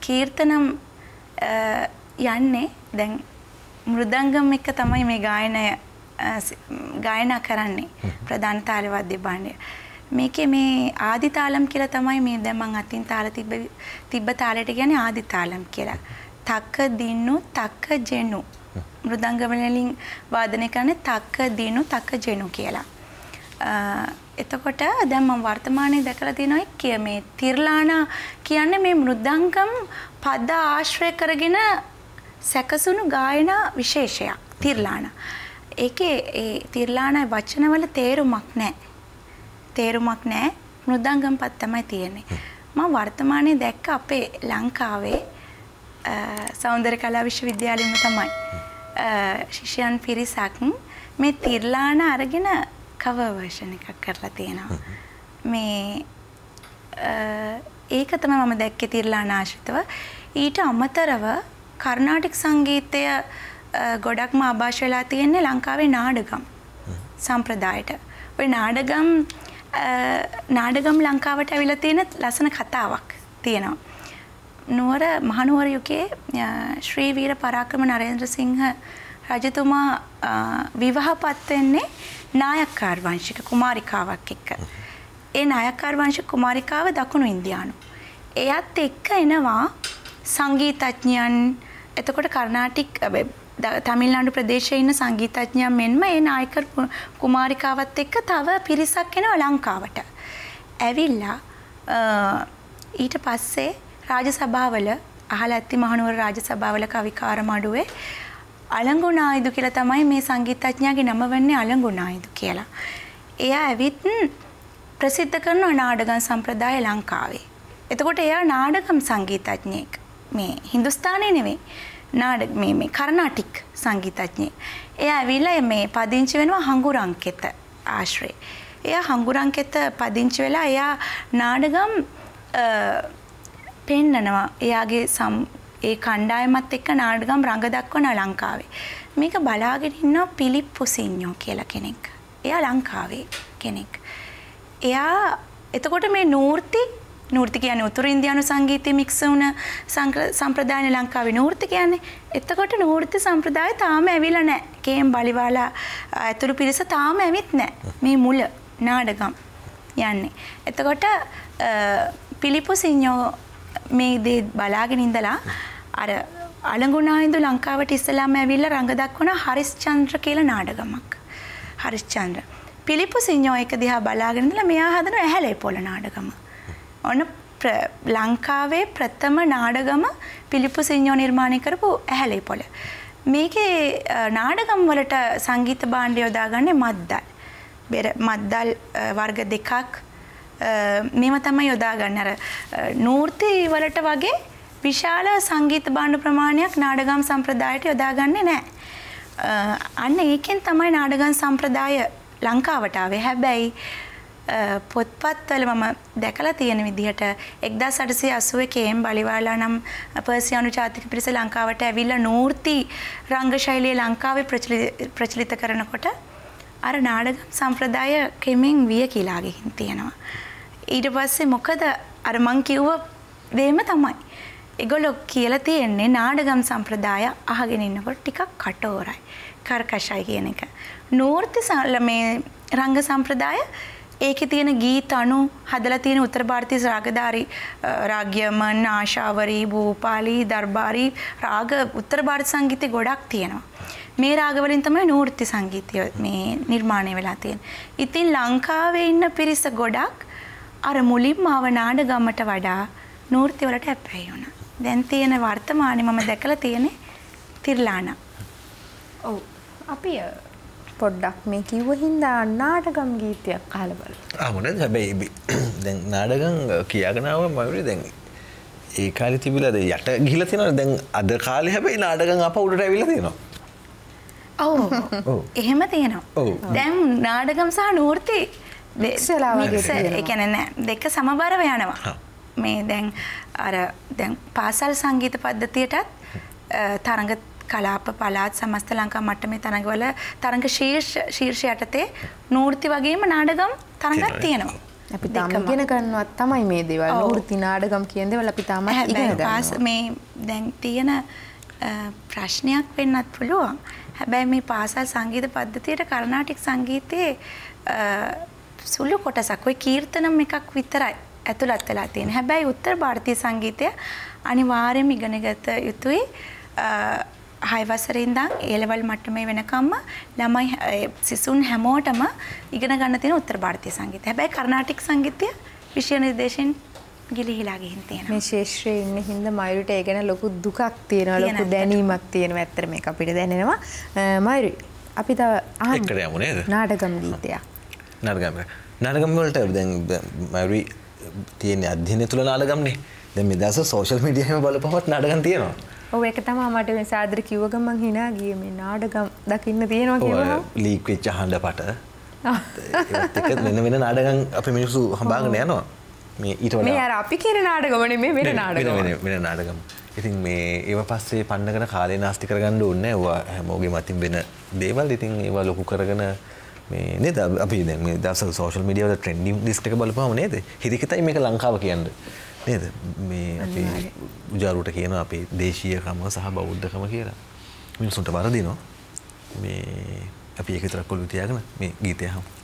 කීර්තනම් යන්නේ දැන් මෘදංගම් එක තමයි මේ ගායනය ගායනා කරන්නේ ප්‍රධාන තාලවාද්‍ය භාණ්ඩය. මේකේ මේ ආදි තාලම් කියලා තමයි මේ දැන් මං අතින් තාල තිබ්බ තිබ්බ තාලෙට කියන්නේ ආදි තාලම් කියලා. තක්ක දිනු තක්ක ජෙනු. මෘදංග වලින් වාදනය කරන්නේ තක්ක දිනු තක්ක ජෙනු කියලා. අ, එතකොට දැන් මම වර්තමානයේ දැකලා තියෙනවා කිය මේ තිර්ලානා කියන්නේ මේ මෘදංගම් පද ආශ්‍රය කරගෙන සැකසුණු ගායනා විශේෂයක් තිර්ලානා. ඒකේ ඒ තිර්ලානා වචනවල තේරුමක් නැහැ. තේරුමක් නැහැ. මෘදංගම් පද තමයි තියෙන්නේ. මම වර්තමානයේ දැක්ක අපේ ලංකාවේ සෞන්දර්ය කලා විශ්වවිද්‍යාලයෙම තමයි. ශිෂ්‍යයන් පිරිසක් මේ තිර්ලාන අරගෙන කවර් වර්ෂන් එකක් කරලා තියෙනවා. මේ ඒක තමයි මම දැක්කේ තිර්ලාන ආශ්‍රිතව. ඊට අමතරව කර්ණාටික් සංගීතය ගොඩක්ම ආభాෂ වෙලා තියෙන්නේ ලංකාවේ නාඩගම් සම්ප්‍රදායට. ඔය නාඩගම් නාඩගම් ලංකාවට ඇවිල්ලා තියෙන ලස්සන කතාවක් තියෙනවා. නුවර මහනුවර යුගයේ අ, ශ්‍රී වීර පරාක්‍රම නරේන්ද්‍ර සිංහ රජතුමා අ, විවාහපත් වෙන්නේ නායක්කාර් වංශික කුමාරිකාවක් එක්ක. ඒ නායක්කාර් වංශික කුමාරිකාව දකුණු ඉන්දියානු. එයත් එක්ක එනවා සංගීතඥයන් එතකොට කර්ණාටික් අ, බ- ද- තමිල්නාඩු ප්‍රදේශයේ ඉන්න සංගීතඥයන් මෙන්ම ඒ නායකර් කු- කුමාරිකාවත් එක්ක තව පිරිසක් එනවා ලංකාවට. ඇවිල්ලා අ, ඊට පස්සේ රාජ සභාවල අහල ඇත්ති මහනුවර රාජ සභාවල කවිකාර මඩුවේ අලංගුනායිදු කියලා තමයි මේ සංගීතඥයාගේ නම වන්නේ අලංගුනායිදු කියලා. එයා ඇවිත් ප්‍රසිද්ධ කරන නාඩගම් සම්ප්‍රදාය ලංකාවේ. එතකොට එයා නාඩගම් සංගීතඥයෙක්. මේ හින්දුස්ථානයේ නෙවෙයි. නාඩ මේ මේ කර්ණාටික් සංගීතඥයෙක්. එයා ඇවිල්ලා මේ පදිංචි වෙනවා හංගුරංකෙත ආශ්‍රේ. එයා හංගුරංකෙත පදිංචි වෙලා එයා නාඩගම් අ, පෙන්නනවා එයාගේ සම් ඒ කණ්ඩායමත් එක්ක නාඩගම් රඟ දක්වන ලංකාවේ. මේක බලාගෙන ඉන්නවා පිලිප්පු සිඤ්ඤෝ කියලා කෙනෙක්. එයා ලංකාවේ කෙනෙක්. එයා එතකොට මේ නූර්ති නූර්ති කියන්නේ උතුරු ඉන්දියානු සංගීතය මික්ස් වුණ සංක්‍ර- සම්ප්‍රදායන ලංකාවේ නූර්ති කියන්නේ. එතකොට නූර්ති සම්ප්‍රදාය තාම ඇවිල්ලා නැහැ. කේම් බලිවාලා ඇතුළු පිරිස තාම ඇවිත් නැහැ. මේ මුල නාඩගම් යන්නේ. එතකොට අ, පිලිපු සිඤ්ඤෝ මේ දේ බලාගෙන ඉඳලා අර අලංගුණායින්දු ලංකාවට ඉස්සලාම ඇවිල්ලා රඟ දක්වන හරිස්චන්ද්‍ර කියලා නාඩගමක්. හරිස්චන්ද්‍ර. පිලිපු සිඤ්ඤෝ එක දිහා බලාගෙන ඉඳලා මෙයා හදන ඇහැලේ පොළ නාඩගම. ඔන්න ප්‍ර- ලංකාවේ ප්‍රථම නාඩගම පිලිපු සිඤ්ඤෝ නිර්මාණය කරපු ඇහැලේ පොළ. මේකේ අ, නාඩගම් වලට සංගීත භාණ්ඩ යොදාගන්නේ මද්දල්. බෙර මද්දල් අ, වර්ග දෙකක් අ, මේව තමයි යොදාගන්න අර අ, නූර්ති වලට වගේ විශාල සංගීත භාණ්ඩ ප්‍රමාණයක් නාඩගම් සම්ප්‍රදායට යොදාගන්නේ නැහැ. අ, අන්න ඒකෙන් තමයි නාඩගම් සම්ප්‍රදාය ලංකාවට ආවේ. හැබැයි අ, පොත්පත්වල මම දැකලා තියෙන විදිහට 1881 කේම් බලිවාලා නම් පර්සියානු ජාතික පිරිස ලංකාවට ඇවිල්ලා නූර්ති රංග ශෛලිය ලංකාවේ ප්‍රචලි- ප්‍රචලිත කරනකොට අර නාඩගම් සම්ප්‍රදාය කෙමෙන් විය කියලා ගිහින් තියෙනවා. ඊට පස්සේ මොකද අර මං කිව්ව දේම තමයි. ඒගොල්ලෝ කියලා තියෙන්නේ නාඩගම් සම්ප්‍රදාය අහගෙන ඉන්නකොට ටිකක් කටෝරයි. කර්කශයි කියන එක. නූර්ති සල්ල මේ රංග සම්ප්‍රදාය ඒකේ තියෙන ගීත අනු හදලා තියෙන උත්තර ಭಾರತೀಯ රාගධාරී අ, රාග්‍යමන් ආශාවරී භූපාලී දර්බාරී රාග උත්තර ಭಾರತ සංගීතය ගොඩක් තියෙනවා. මේ රාගවලින් තමයි නූර්ති සංගීතය මේ නිර්මාණය වෙලා තියෙන්නේ. ඉතින් ලංකාවේ ඉන්න පිරිස ගොඩක් අර මුලින්ම ආව නාඩගමට වඩා නූර්ති වලට හැප්පැයි වුණා. දැන් තියෙන වර්තමානයේ මම දැකලා තියෙන්නේ තිර්ලානා. ඔව් අපි අ, පොඩ්ඩක් මේ කිව්ව හින්දා නාටකම් ගීතයක් අහලා බලමු. ආමුණ හැබැයි දැන් නාඩගම් කියාගෙනාව මයුරේ දැන් ඒ කාලෙ තිබිලාද යට ගිහිලා තියෙනවා දැන් අද කාලේ හැබැයි නාඩගම් අප උඩට ඇවිල්ලා තියෙනවා ඔව් ඔව්. එහෙම තියෙනවා ඔව්. දැන් නාඩගම් සහ නූර්ති දෙ- Mix වෙලා වගේ. ඒ කියන්නේ නෑ දෙක සමබරව යනවා. මේ දැන් අර දැන් පාසල් සංගීත පද්ධතියටත් තරඟ කලාප පළාත් සමස්ත ලංකා මට්ටමේ තරඟවල තරඟ ශීර්ෂ ශීර්ෂ යටතේ නූර්ති වගේම නාඩගම් තරඟක් තියෙනවා. අපි තාම ඉගෙන ගන්නවත් තමයි මේ දේවල්. නූර්ති නාඩගම් කියන දේවල් අපි තාම ඉගෙන ගන්නවා. මේ දැන් තියෙන ප්‍රශ්නයක් වෙන්නත් පුළුවන්. හැබැයි මේ පාසල් සංගීත පද්ධතියට කර්ණාටික් සංගීතයේ සුළු කොටසක් ඔය කීර්තනම් එකක් විතරයි ඇතුළත් වෙලා තියෙන. හැබැයි උත්තර ಭಾರತೀಯ සංගීතය අනිවාර්යයෙන්ම ඉගෙනගත යුතුයි. අ, හය වසරේ ඉඳන් ඒ ලෙවල් මට්ටමේ වෙනකම්ම ළමයි අ, සිසුන් හැමෝටම ඉගෙන ගන්න තියෙන උත්තර ಭಾರತೀಯ සංගීතය. හැබැයි කර්නාටික් සංගීතය විෂය නිර්දේශයෙන් ගිලිහිලා ගිහින් තියෙනවා. මේ ශේෂ්ත්‍රයේ ඉන්න හින්දා මයුරිට ඒ ගැන ලොකු දුකක් තියෙනවා ලොකු තියෙනවා. දැනීමක් තියෙනවා ඇත්තට මේක අපිට දැනෙනවා අ, මයුරි අපි තව අහමු. එක්කට යමු නේද? නාටකම් ගීතයක් නාටගම් නාටගම් වලට දැන් මයුරි තියෙන අධ්‍යයනය තුළ නාටගම්නේ දැන් මේ දවස් සෝෂල් මීඩියා හැම බලපුවහත් නාටගම් තියෙනවා ඔව් ඒක තමයි මට මේ සාදර කිව්ව ගමන් hina ගියේ. මේ නාටකම් දකින්න තියෙනවා කිව්වම ලීක් වෙච්ච හඬ පට එක වෙන වෙන නාටගම් අපි මිනිස්සු හඹාගෙන යනවා. මේ ඊට මේ වඩා අර අපි කියන නාටකම නෙමෙයි වෙන නාටකම වෙන නාටගම් ඉතින් මේ ඒව පස්සේ පන්නගෙන කාලේ නාස්ති කරගන්න ඕනේ. ඒවා හැමෝගෙම අතින් වෙන දේවල්. ඉතින් ඒවා ලොකු කරගෙන මේ නේද? අපි දැන් මේ දවස්වල සෝෂල් මීඩියා වල ට්‍රෙන්ඩින් ලිස්ට් එක බලපුවම නේද? හිරිකිතයි මේක ලංකාව කියන්නේ නේද? මේ අපි උජාරුවට කියනවා අපේ දේශීයකම සහ බෞද්ධකම කියලා. මිනිසුන්ට වරදිනවා. මේ අපි ඒක විතරක් ඔළුවේ තියාගෙන මේ ගීතය අහමු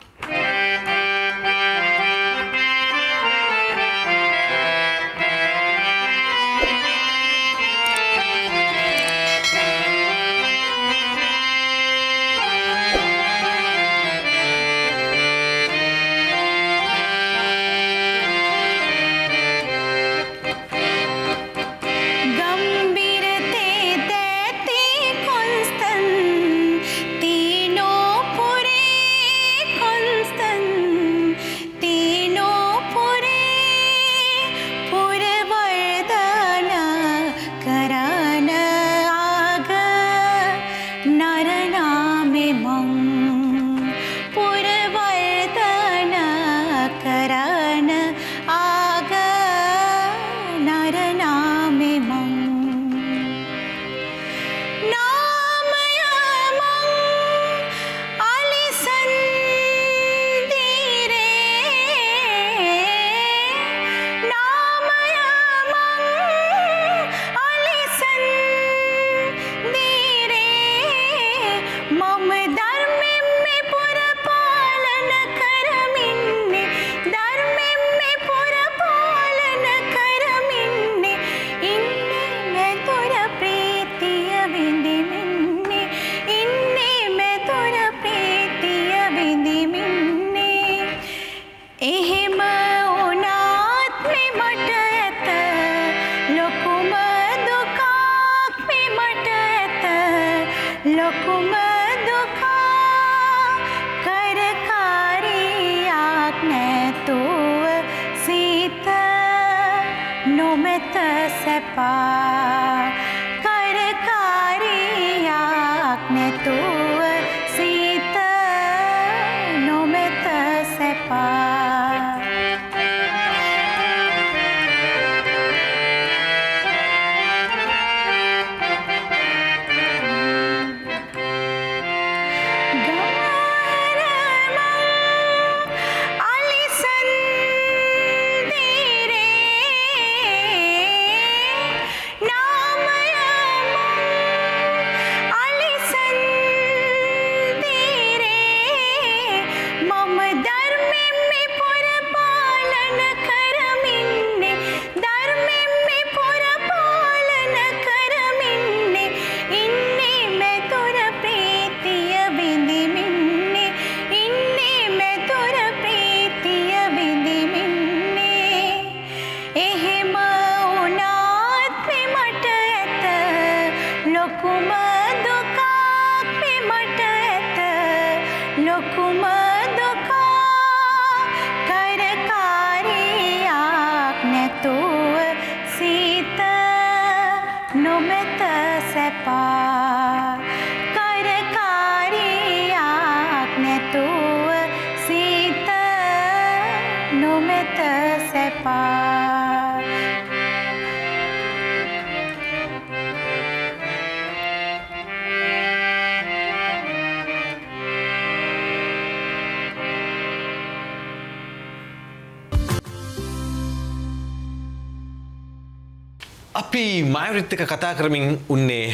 අපි මයුරිත් එක කතා කරමින් උන්නේ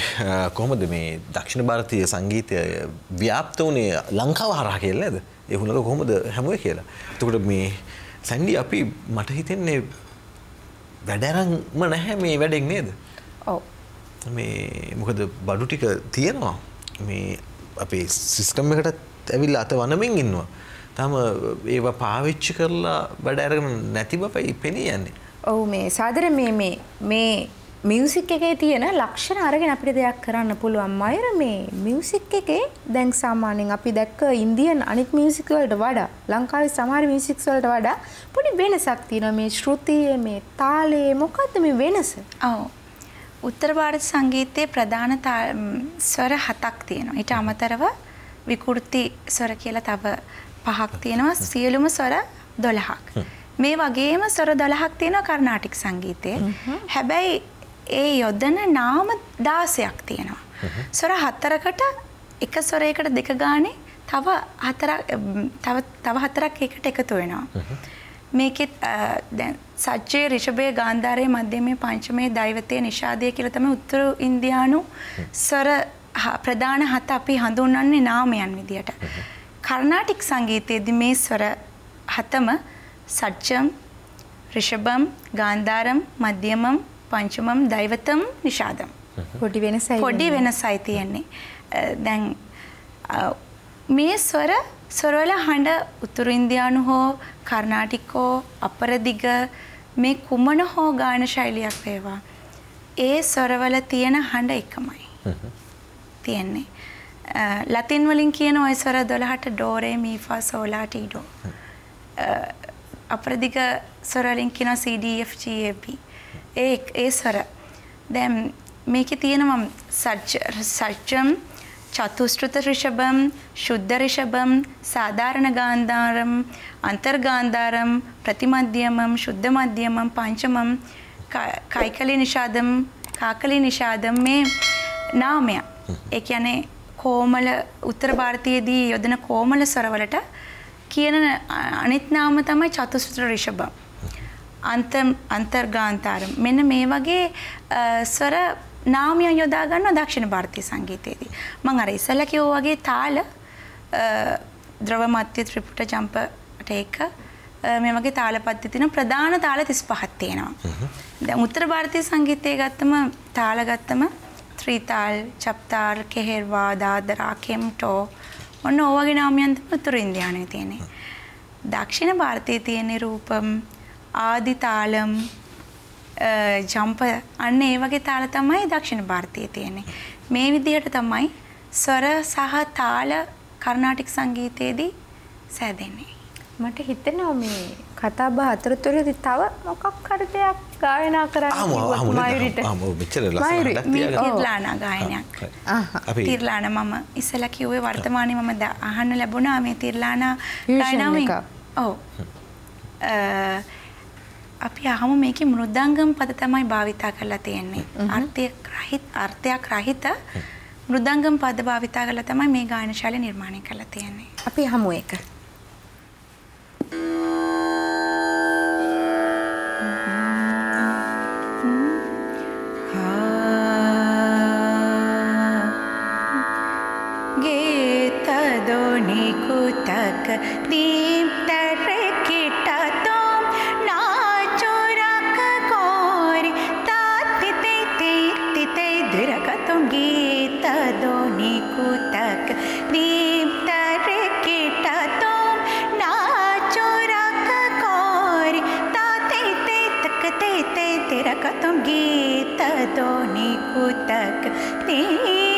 කොහොමද මේ දක්ෂිණ භාරතය සංගීතය ව්‍යාප්ත වනේ ලංකාව හරහා කියල ඇද එහුලක කොහොමද හැමුව කියලා. එතකොට මේ සැන්ඩි අපි මට හිතෙන්නේ වැඩරන්ම නැහැ මේ වැඩෙක් නේද. මේ මොකද බඩු ටික තියෙනවා මේ අපේ සිස්ටම් එකට ඇවිල් අත වනමින් ඉන්නවා. තම ඒවා පාවිච්චි කරලා වැඩ අරගෙන නැති බපයි පෙනී යන්නේ. ඔවු මේ සාදර මේ මේ මියසික් එකේ තියෙන ලක්ෂණ අරගෙන අපිට දෙයක් කරන්න පුළුවන් මයර මේ මියසික් එකේ දැන් සාමාන්‍යයෙන් අපි දැක්ක ඉන්දියන් අනිත් මියසික් වලට වඩා ලංකාවේ සමහර මියසික්ස් වලට වඩා පොඩි වෙනසක් තියෙනවා මේ ශ්‍රුතිය මේ තාලේ මොකද්ද මේ වෙනස? ඔව්. උත්තර භාරත සංගීතයේ ප්‍රධාන ස්වර හතක් තියෙනවා. ඊට අමතරව විකෘති ස්වර කියලා තව පහක් තියෙනවා. සියලුම ස්වර 12ක්. මේ වගේම ස්වර 12ක් තියෙනවා කර්ණාටික් සංගීතයේ. හැබැයි ඒ යොදන නාම 16ක් තියෙනවා. ස්වර හතරකට එක ස්වරයකට දෙක ගානේ තව තව හතරක් එකට එකතු වෙනවා. මේකෙත් සජ්ජය රිෂභය ගාන්ධාරය මධ්‍යමය පංචමය දෛවතය නිෂාදය කියල තම උත්තර ඉන්දයානු ස්වර හ- ප්‍රධාන හත අපි හඳුන්වන්නේ නාමයන් විදියට. කර්ණාටික් සංගීතයේද මේ ස්වර හතම සච්චම් රිෂභම් ගාන්ධාරම් මධ්‍යමම් පංචමම් දෛවතම් නිෂාදම්. පොඩි වෙනසයි. පොඩි වෙනසයි තියෙන්නේ. දැන් මේ ස්වර ස්වරවල හඬ උතුරු ඉන්දියානු හෝ කර්ණාටික් අපරදිග මේ කුමන හෝ ගාන ශෛලියක් වේවා. ඒ ස්වරවල තියෙන හඬ එකමයි. තියෙන්නේ. ලතින් වලින් කියන ඔය ස්වර 12ට ඩෝරේ මීෆා සෝලා ටීඩෝ. අපරදිග ස්වරලින් කියන CDFGAB. ඒ ඒ ස්වර. දැන් මේකේ තියෙනවා සච්චම් චතුස්ෘත ඍෂභම් ශුද්ධ ඍෂභම් සාධාරණ ගාන්ධාරම් අන්තර්ගාන්ධාරම් ප්‍රතිමධ්‍යමම් ශුද්ධ මධ්‍යමම් පංචමම් කයිකලි නිෂාදම් කාකලි නිෂාදම් මේ නාමය. ඒ කියන්නේ කෝමල උත්තර ಭಾರತයේදී යොදන කෝමල ස්වරවලට කියන අනිත් නාම තමයි චතුස්ෘත ඍෂභම්. අන්තර්ගාන්තාරම් මෙන්න මේ වගේ ස්වර නාමයන් යොදා ගන්නවා දක්ෂිණ ಭಾರತೀය සංගීතයේදී. මම අර ඉස්සෙල්ලා කිව්වා වගේ තාල ද්‍රව මධ්‍ය ත්‍රිපුට ජම්පට එක මේ වගේ තාල පද්ධති තියෙන ප්‍රධාන තාල 35ක් තියෙනවා. දැන් උත්තර ಭಾರತೀಯ සංගීතයේ ගත්තම තාල ගත්තම ත්‍රිතාල්, චප්තාල්, කෙහෙර්වා, දාදරා, කෙම්ටෝ ඔන්න ඕවගේ නාමයන් තමයි උත්තර ඉන්දියානයේ තියෙන්නේ. දක්ෂිණ ಭಾರತයේ තියෙන රූපම් ආදි තාලම් ජම්ප අන්න ඒ වගේ තාල තමයි දක්ෂිණ ಭಾರತයේ තියෙන්නේ. මේ විදිහට තමයි ස්වර සහ තාල කර්ණාටික් සංගීතයේදී සෑදෙන්නේ. මට හිතෙනවා මේ කතා බහ අතරතුරදී තව මොකක් හරි දෙයක් ගායනා කරන්න කිව්වොත් මයුරිට. ආ මෙච්චර ලස්සනට තිරලානා ගායනයක්. අපි තිරලාන මම ඉස්සලා කිව්වේ වර්තමානයේ මම අහන්න ලැබුණා මේ තිරලානා ගායනාවෙන්. ඔව්. අ, අපි අහමු මේකේ මෘදංගම් පද තමයි භාවිතා කරලා තියෙන්නේ. අර්ථයක් රහිත අර්ථයක් රහිත මෘදංගම් පද භාවිතා කරලා තමයි මේ ගායන ශෛලිය නිර්මාණය කරලා තියෙන්නේ. අපි හමු එක. गीतदोनिकुतक दीप्तरकिटतो とに歌って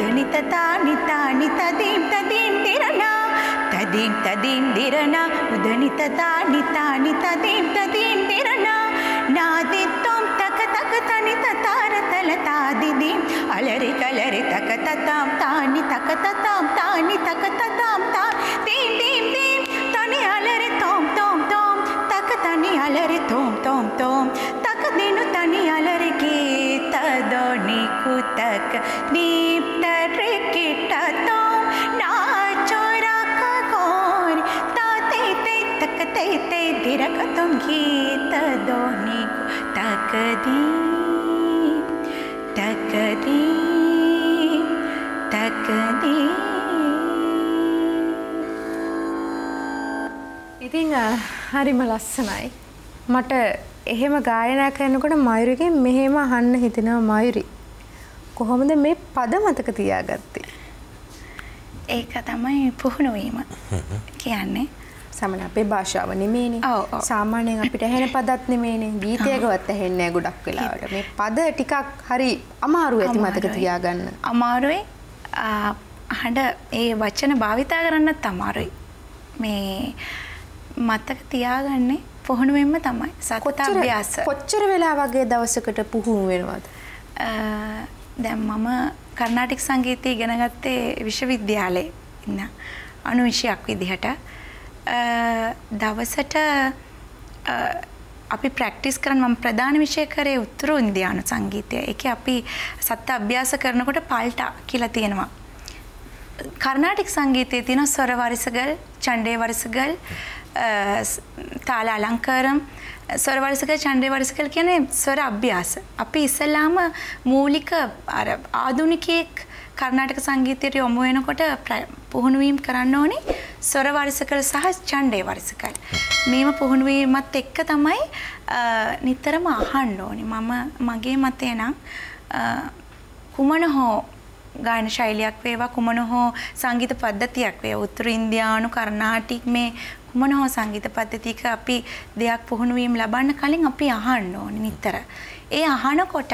தனி ததானி தானி ததீம் ததீம் திரணா ததீம் ததீம் திரணா உதனி ததானி தானி ததீம் ததீம் திரணா நாதித்தோம் தக தக தனி ததார தல தாதிதி அலரி கலரி தக ததாம் தானி தக ததாம் தானி தக ததாம் தான் தீம் தீம் தீம். தனி அலரி தோம் தோம் தோம். தக தனி அலரி தோம் தோம் தோம். தக தினு தனி அலரிக்கே अलरि गीत दोनि कुतक दीप्त रिकिट तों नाचो रक गोर ताते ते तक ते ते दिरक तुम गीत दोनि तक दी तक दी तक दी ඉතිං අ, හරිම ලස්සනයි. මට එහෙම ගායනා කරනකොට මයුරිගෙන් මෙහෙම අහන්න හිතෙනවා මයුරි. කොහොමද මේ පද මතක තියාගත්තේ. ඒක තමයි පුහුණුවීම කියන්නේ? සමන අපේ භාෂාව නෙමේනේ. සාමාන්‍යයෙන් අපිට ඇහෙන පදත් නෙමේනේ ගීතයකවත් ඇහෙන්නේ නැහැ ගොඩක් වෙලාවට. මේ පද ටිකක් හරි අමාරු ඇති මතක. තියාගන්න. අමාරුයි. ආ, හඬ ඒ වචන භාවිතා කරන්නත් අමාරුයි. මේ මතක තියාගන්නේ පුහුණුවෙන්ම තමයි. සතත අභ්‍යාස. කොච්චර වෙලා වගේ දවසකට පුහුණු වෙනවද? දැන් මම කර්නාටික් සංගීතය ඉගෙන ගත්තේ විශ්වවිද්‍යාලයේ ඉන්න අනු විෂයක් විදිහට දවසට අපි ප්‍රැක්ටිස් කරන මම ප්‍රධාන විෂය කරේ උත්තර ඉන්දියානු සංගීතය. එක අපි සත්ත අභ්‍යාස කරනකොට පල්ටා කියලා තියෙනවා. කර්නාටික් සංගීතයේ තියෙන ස්වර වරිසගල් චණ්ඩේ වරිසගල් තාල අලංකාරම් ස්වර වරිසගල් චණ්ඩේ වරිසගල් කියන්නේ ස්වර අභ්‍යාස. අපි ඉස්සෙල්ලාම මූලික අර ආධුනිකයෙක් කර්නාටක සංගීතයට යොමු වෙනකොට ප්‍ර- පුහුණුවීම් කරන්න ඕනේ ස්වර වරිසකල් සහ ඡණ්ඩේ වරිසකල්. මේම පුහුණුවීමත් එක්ක තමයි අ, නිතරම අහන්න ඕනේ. මම මගේ මතය නම් අ, කුමන හෝ ගායන ශෛලියක් වේවා කුමන හෝ සංගීත පද්ධතියක් වේ උතුරු ඉන්දියානු කර්නාටික් මේ කුමන හෝ සංගීත පද්ධතියක අපි දෙයක් පුහුණුවීම් ලබන්න කලින් අපි අහන්න ඕනේ නිතර. ඒ අහනකොට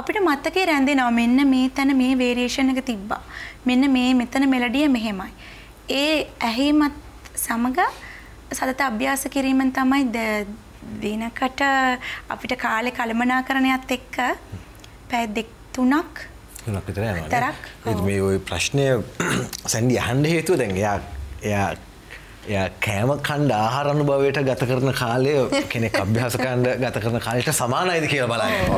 අපිට මතකේ රැඳෙනවා මෙන්න මේ තැන මේ වේරියේෂන් එක තිබ්බා. මෙන්න මේ මෙතන මෙලඩිය මෙහෙමයි. ඒ ඇහිමත් සමග සතත අභ්‍යාස කිරීමෙන් තමයි දිනකට අපිට කාලේ කළමනාකරණයත් එක්ක පැය දෙක තුනක් තුනක් විතර යනවා ඔව්. මේ ওই ප්‍රශ්නය සැන්ඩි අහන්න හේතුව දැන් එයා එයා කෑම කණ්ඩ ආහාර අනුභවයට ගත කරන කාලය කෙනෙක් අභ්‍යාස කණ්ඩ ගත කරන කාලයට සමානයිද කියලා බලන්න.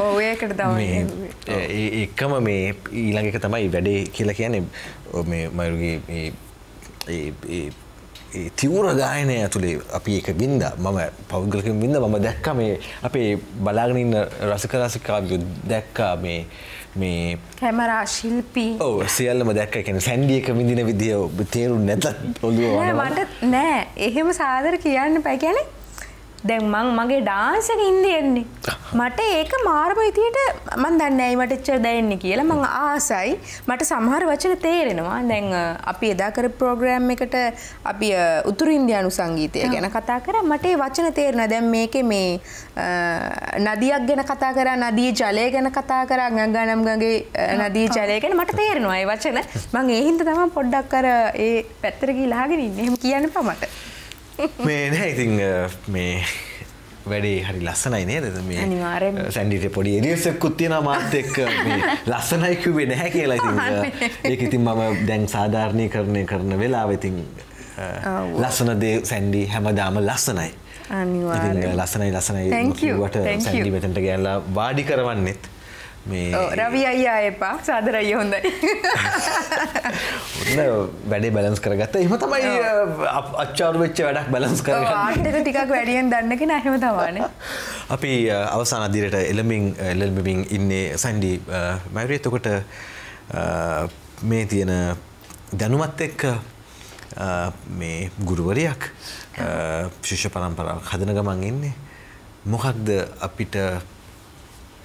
තමයි. මේ ඒ- එකම මේ ඊළඟ එක තමයි වැඩේ කියලා කියන්නේ. ඔ මේ මයුරුගේ මේ ඒ- ඒ- ඒ තිවුර ගායනය ඇතුළේ අපි එක බින්ද මම පෞද්ගලකින් බින්ද මම දැක්ක මේ අපේ බලාගෙන ඉන්න රසික රසිකාවියෝ දැක්කා මේ මේ කැමරා ශිල්පී. ඔව සියල්ලම දැක්ක. කියන සැන්ඩියක විඳින විදිහ ඔබ තේරුම් නැතත් වනවා. මට නෑ. එහෙම සාදර කියන්න පැ කියැනෙ දැන් මං මගේ ඩාන්සක ඉන්දියෙන්නේ මට ඒක මාර්ම විතියට මන් දන්නයි මට එච්චර දැයන්නේ කියලා මං ආසයි. මට සමහර වචන තේරෙනවා. දැන් අපි එදාකර ප්‍රෝග්‍රෑම් එකට අපි උතුරු ඉන්දයානු සංගීතය ගැන කතා කර. මට ඒ වචන තේරෙන දැන් මේක මේ නදියක් ගැන කතා කර නදී ජලය ගැන කතා කර ගංගනම්ගගේ නදී ජලය ගැන මට තේරෙනවා. ඒ වචන මං ඒහින්ද තම පොඩ්ඩක් කර ඒ පැත්තරගී ලාගෙන ඉන්න. එහෙම කියන්න පමට මේ නෑ ඉතිං මේ වැඩේ හරි ලස්සනයි නේද? මේ. සැන්ඩිට පොඩි එරියසෙක්කුත් තියෙන මාත් එක්ක මේ ලස්සනයි කිව්වේ නැහැ කියලා. ඉතින් ඒක ඉතින් මම දැන් සාධාරණය කරණය කරන වෙලාව. ඉතින් ඔව්. ලස්සන දේ සැන්ඩි හැමදාම ලස්සනයි. ලස්සනයි ලස්සනයි you. සැන්ඩි මෙතනට ගෑල්ලා වාඩි කරවන්නෙත් රවි අයියා එපා. සාදර අයියා හොඳයි. ඔන්න වැඩේ බැලන්ස් කරගත්ත. එම තමයි අච්චාරු වෙච්ච වැඩක් බැලන්ස් ආර්ට් එක ටිකක් වැඩියෙන් දන්න කෙනා එහෙම තමානේ. අපි අවසාන අදිරට එළමින් එල්ලමින් ඉන්නේ සැන්ඩි මැවරේ එතකොට අ, මේ තියෙන දැනුමත් එක්ක මේ ගුරුවරයක් ශිෂ්‍ය පරම්පරාවක් හදන ගමන් ඉන්නේ. මොකක්ද අපිට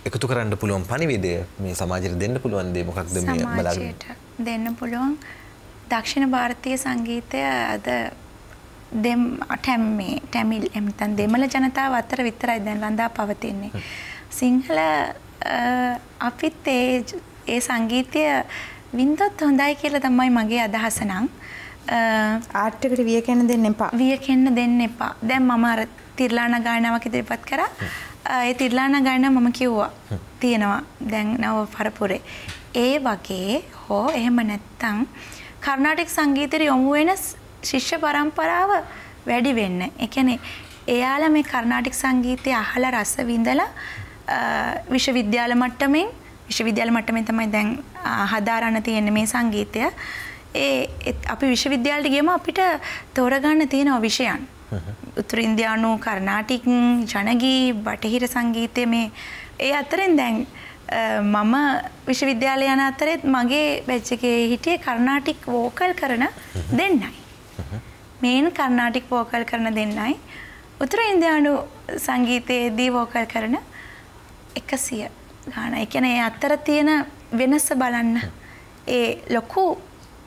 එකතු කරන්න පුළුවන් පනිවිදය මේ සමාජයට දෙන්න පුළුවන් දේ මොකක්ද මේ බලාගෙන සමාජයට දෙන්න පුළුවන් දක්ෂිණ භාරතීය සංගීතය අද දෙම් ටැම් මේ ටැමිල් එමතන් දෙමළ ජනතාව අතර විතරයි දැන් ලඳා පවතින්නේ. සිංහල අපිත් ඒ ඒ සංගීතය වින්දොත් හොඳයි කියලා තමයි මගේ අදහස නම්. එකට විය කියන දෙන්න එපා. වියකෙන්න දෙන්න එපා. දැන් මම අර තිර්ලාන ගායනාවක් ඉදිරිපත් කරා. ඒ තිර්ලාන ගායනාව මම කිව්වා. තියෙනවා දැන් නව පරපුරේ. ඒ වගේ හෝ එහෙම නැත්තම් කර්ණාටික සංගීතයට යොමු වෙන ස්- ශිෂ්‍ය පරම්පරාව වැඩි වෙන්න. ඒ කියන්නේ එයාලා මේ කර්ණාටික සංගීතය අහලා රස විඳලා අ, විශ්වවිද්‍යාල මට්ටමින් විශ්වවිද්‍යාල මට්ටමින් තමයි දැන් අ, හදාරන්න තියෙන්නේ මේ සංගීතය. ඒ එත්- අපි විශ්වවිද්‍යාලට ගියම අපිට තෝරගන්න තියෙනවා විෂයන්. උතුර ඉන්දයානු කර්නාටික් ජනගී බටහිර සංගීතය මේ ඒ අතරෙන් දැන් අ, මම විශ්වවිද්‍යාලය යන අතරෙත් මගේ බැච්චකේ හිටිය කර්නාටික් වෝකල් කරන දෙන්නයි. මේන් කර්නාටික් වෝකල් කරන දෙන්නයි. උතුර ඉන්දයානු සංගීතයේදී වෝකල් කරන එකසිය ගාන එකන ඒ අත්තර තියෙන වෙනස බලන්න ඒ ලොකු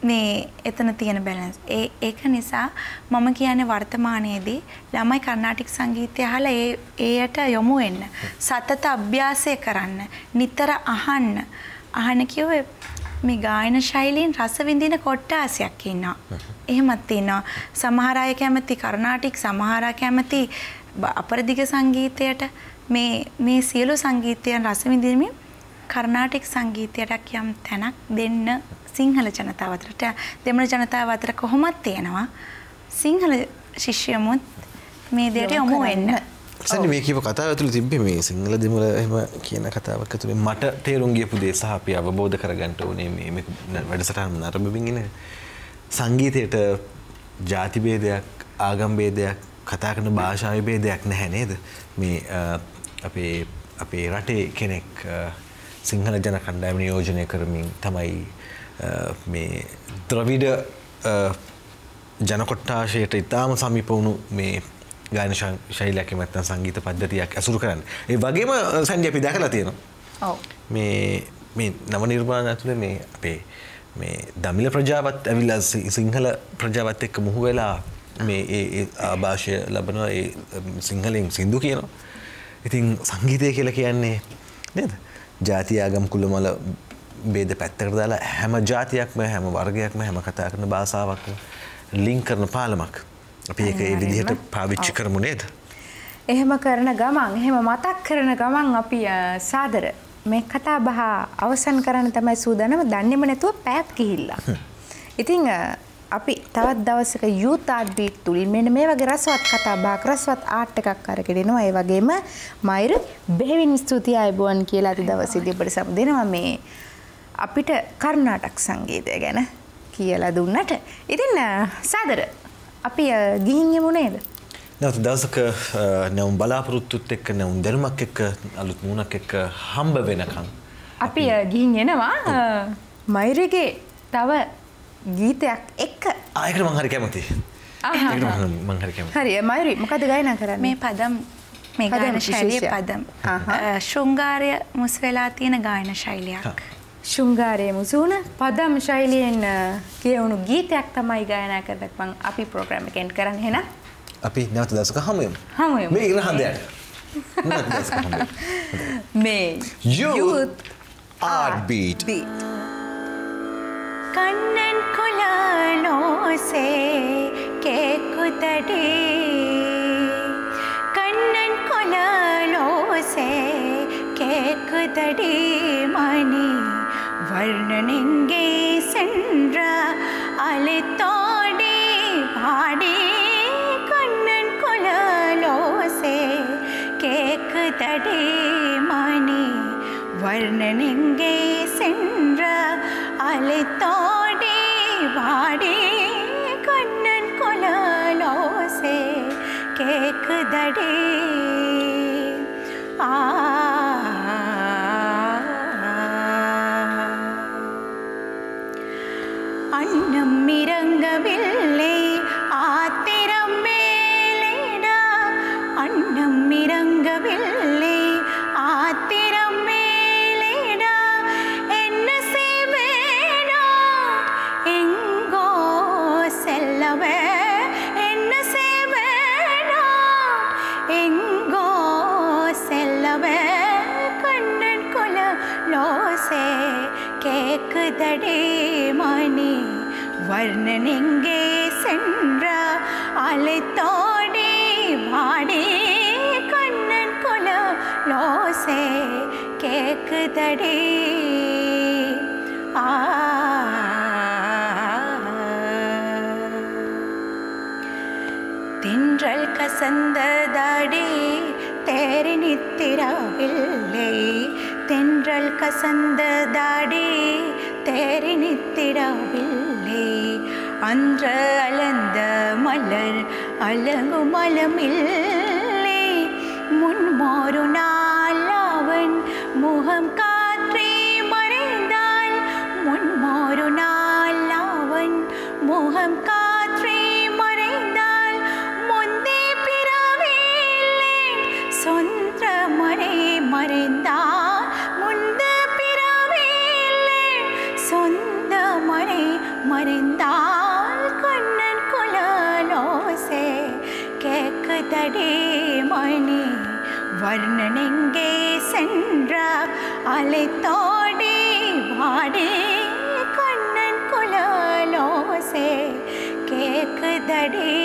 මේ එතන තියෙන බැලන්ස් ඒ ඒක නිසා මම කියන්නේ වර්තමානයේදී ළමයි කර්ණාටික් සංගීතය අහලා ඒ ඒයට යොමු වෙන්න. සතත අභ්‍යාසය කරන්න. නිතර අහන්න. අහන කිව්වේ මේ ගායන ශෛලීන් රස විඳින කොට්ටාසයක් ඉන්නවා. එහෙමත් තියෙනවා. සමහර අය කැමති කර්ණාටික් සමහර අය කැමති බ- අපරදිග සංගීතයට. මේ මේ සියලු සංගීතයන් රස විඳින්මින් කර්ණාටික් සංගීතයට යම් තැනක් දෙන්න සිංහල ජනතාව අතරට දෙමළ ජනතාව අතර කොහොමත් තියෙනවා සිංහල ශිෂ්‍යමුත් මේ දෙයට යොමු වෙන්න. සනි මේ කියව කතාව ඇතුළ තිබ්බේ මේ සිංහල දෙමළ එහෙම කියන කතාවක් ඇතුළේ මට තේරුම් ගියපු දේ සහ අපි අවබෝධ කරගන්න ඕනේ මේ වැඩසටහන නරඹමින් ඉන සංගීතයට ಜಾති ભેදයක් ආගම් ભેදයක් කතා කරන භාෂා විභේදයක් නැහැ නේද? මේ අපේ අපේ රටේ කෙනෙක් සිංහල ජන කණ්ඩායම නියෝජනය කරමින් තමයි මේ ද්‍රවිඩ ජනකොට්ටාශයට ඉතාම සමීප වුණු මේ ගාන ශෛලයක් මත්තන් සංගීත පද්ධතියක් ඇසුරු කරන්න. ඒ වගේම සැන්ඩි අපි දැකලා තියෙනවා. මේ මේ නව නිර්මාණ ඇතුළ මේ අපේ මේ දමිල ප්‍රජාවත් ඇවිල්ලා සිංහල ප්‍රජාවත් එක්ක මුහු වෙලා මේ ඒ ආභාෂය ලබනවා ඒ සිංහලෙන් සින්දු කියනවා. ඉතින් සංගීතය කියලා කියන්නේ නේද? ජාති ආගම් කුලමල ભેද පැත්තකට දාලා හැම ජාතියක්ම හැම වර්ගයක්ම හැම කතා කරන භාෂාවක්ම ලින්ක් කරන පාලමක්. අපි ඒක ඒ විදිහට. පාවිච්චි කරමු නේද? එහෙම කරන ගමන් එහෙම මතක් කරන ගමන් අපි සාදර මේ කතා බහ අවසන් කරන්න තමයි සූදානම දන්නේම නැතුව පැයක් ගිහිල්ලා. ඉතින් අ, අපි තවත් දවසක යූත් ආර්ට් බීට් තුලින් මෙන්න මේ වගේ රසවත් කතා බහක් රසවත් ආර්ට් එකක් අරගෙන එනවා. ඒ වගේම මයිර බෙහෙවින් ස්තුතියි ආයුබෝවන් කියලා අද දවසේදී ඔබට සමු දෙනවා මේ අපිට කර්ණාටක සංගීතය ගැන කියලා දුන්නට. ඉතින් සාදර. අපි අ, ගිහින් යමු නේද? නැවත දවසක නැවුම් බලාපොරොත්තුත් එක්ක නැවුම් දැනුමක් එක්ක අලුත් මුණක් එක්ක හම්බ වෙනකම් අපි ගිහින් එනවා. අ, මයුරගේ තව ගීතයක් එක්ක. ආයකට මං හරි කැමති. හරි. මයුරි මොකද ගායනා කරන්නේ? මේ පදම් මේ ගායන ශෛලිය. පදම්. ශෘංගාරය මුස් වෙලා තියෙන ගායන ශෛලියක්. ශුංගාරයේ මුසුන පදම් ශෛලියෙන් අ, කියවුණු ගීතයක් තමයි ගායනා කරදක් මං අපි ප්‍රෝග්‍රම් එකෙන් කරන්න හෙන අපි නැවත දවසක හමුයමු හමු යමු. මේ ඉගෙන හන්දයට නැවත දවසක හමුයමු මේ Youth Art Beat. Kannan குலானோசே கேக்குதடி Kannan கொலலோசே கேக்குதடி மணி வர்ணனெங்கே சென்ற அழைத்தோடி பாடே? கண்ணன் கொலலோசே கேக்குதடி மணி. வர்ணனெங்கே சென்ற அழைத்தோடி பாடே? கண்ணன் கொலலோசே கேக்குதடி இறங்கவில்லை ஆத்திரம் மேலேடா அண்ணம் இறங்கவில்லை. வர்ணன் எங்கே சென்றா? அலைத்தோடே வாடே கண்ணன் குல லோசே கேக்குதடே. ஆ. தின்றல் கசந்ததடே தேரி நித்திரவில்லை தென்றல் கசந்ததாடி தேரி நித்திராவில்லை அன்ற அலந்த மலர் அலங்கு மலமில்லை. முன்மோரு நாள் அவன் முகம் கா அழைத்தோடி வாடி கண்ணன் குலலோசே கேக்குதடி.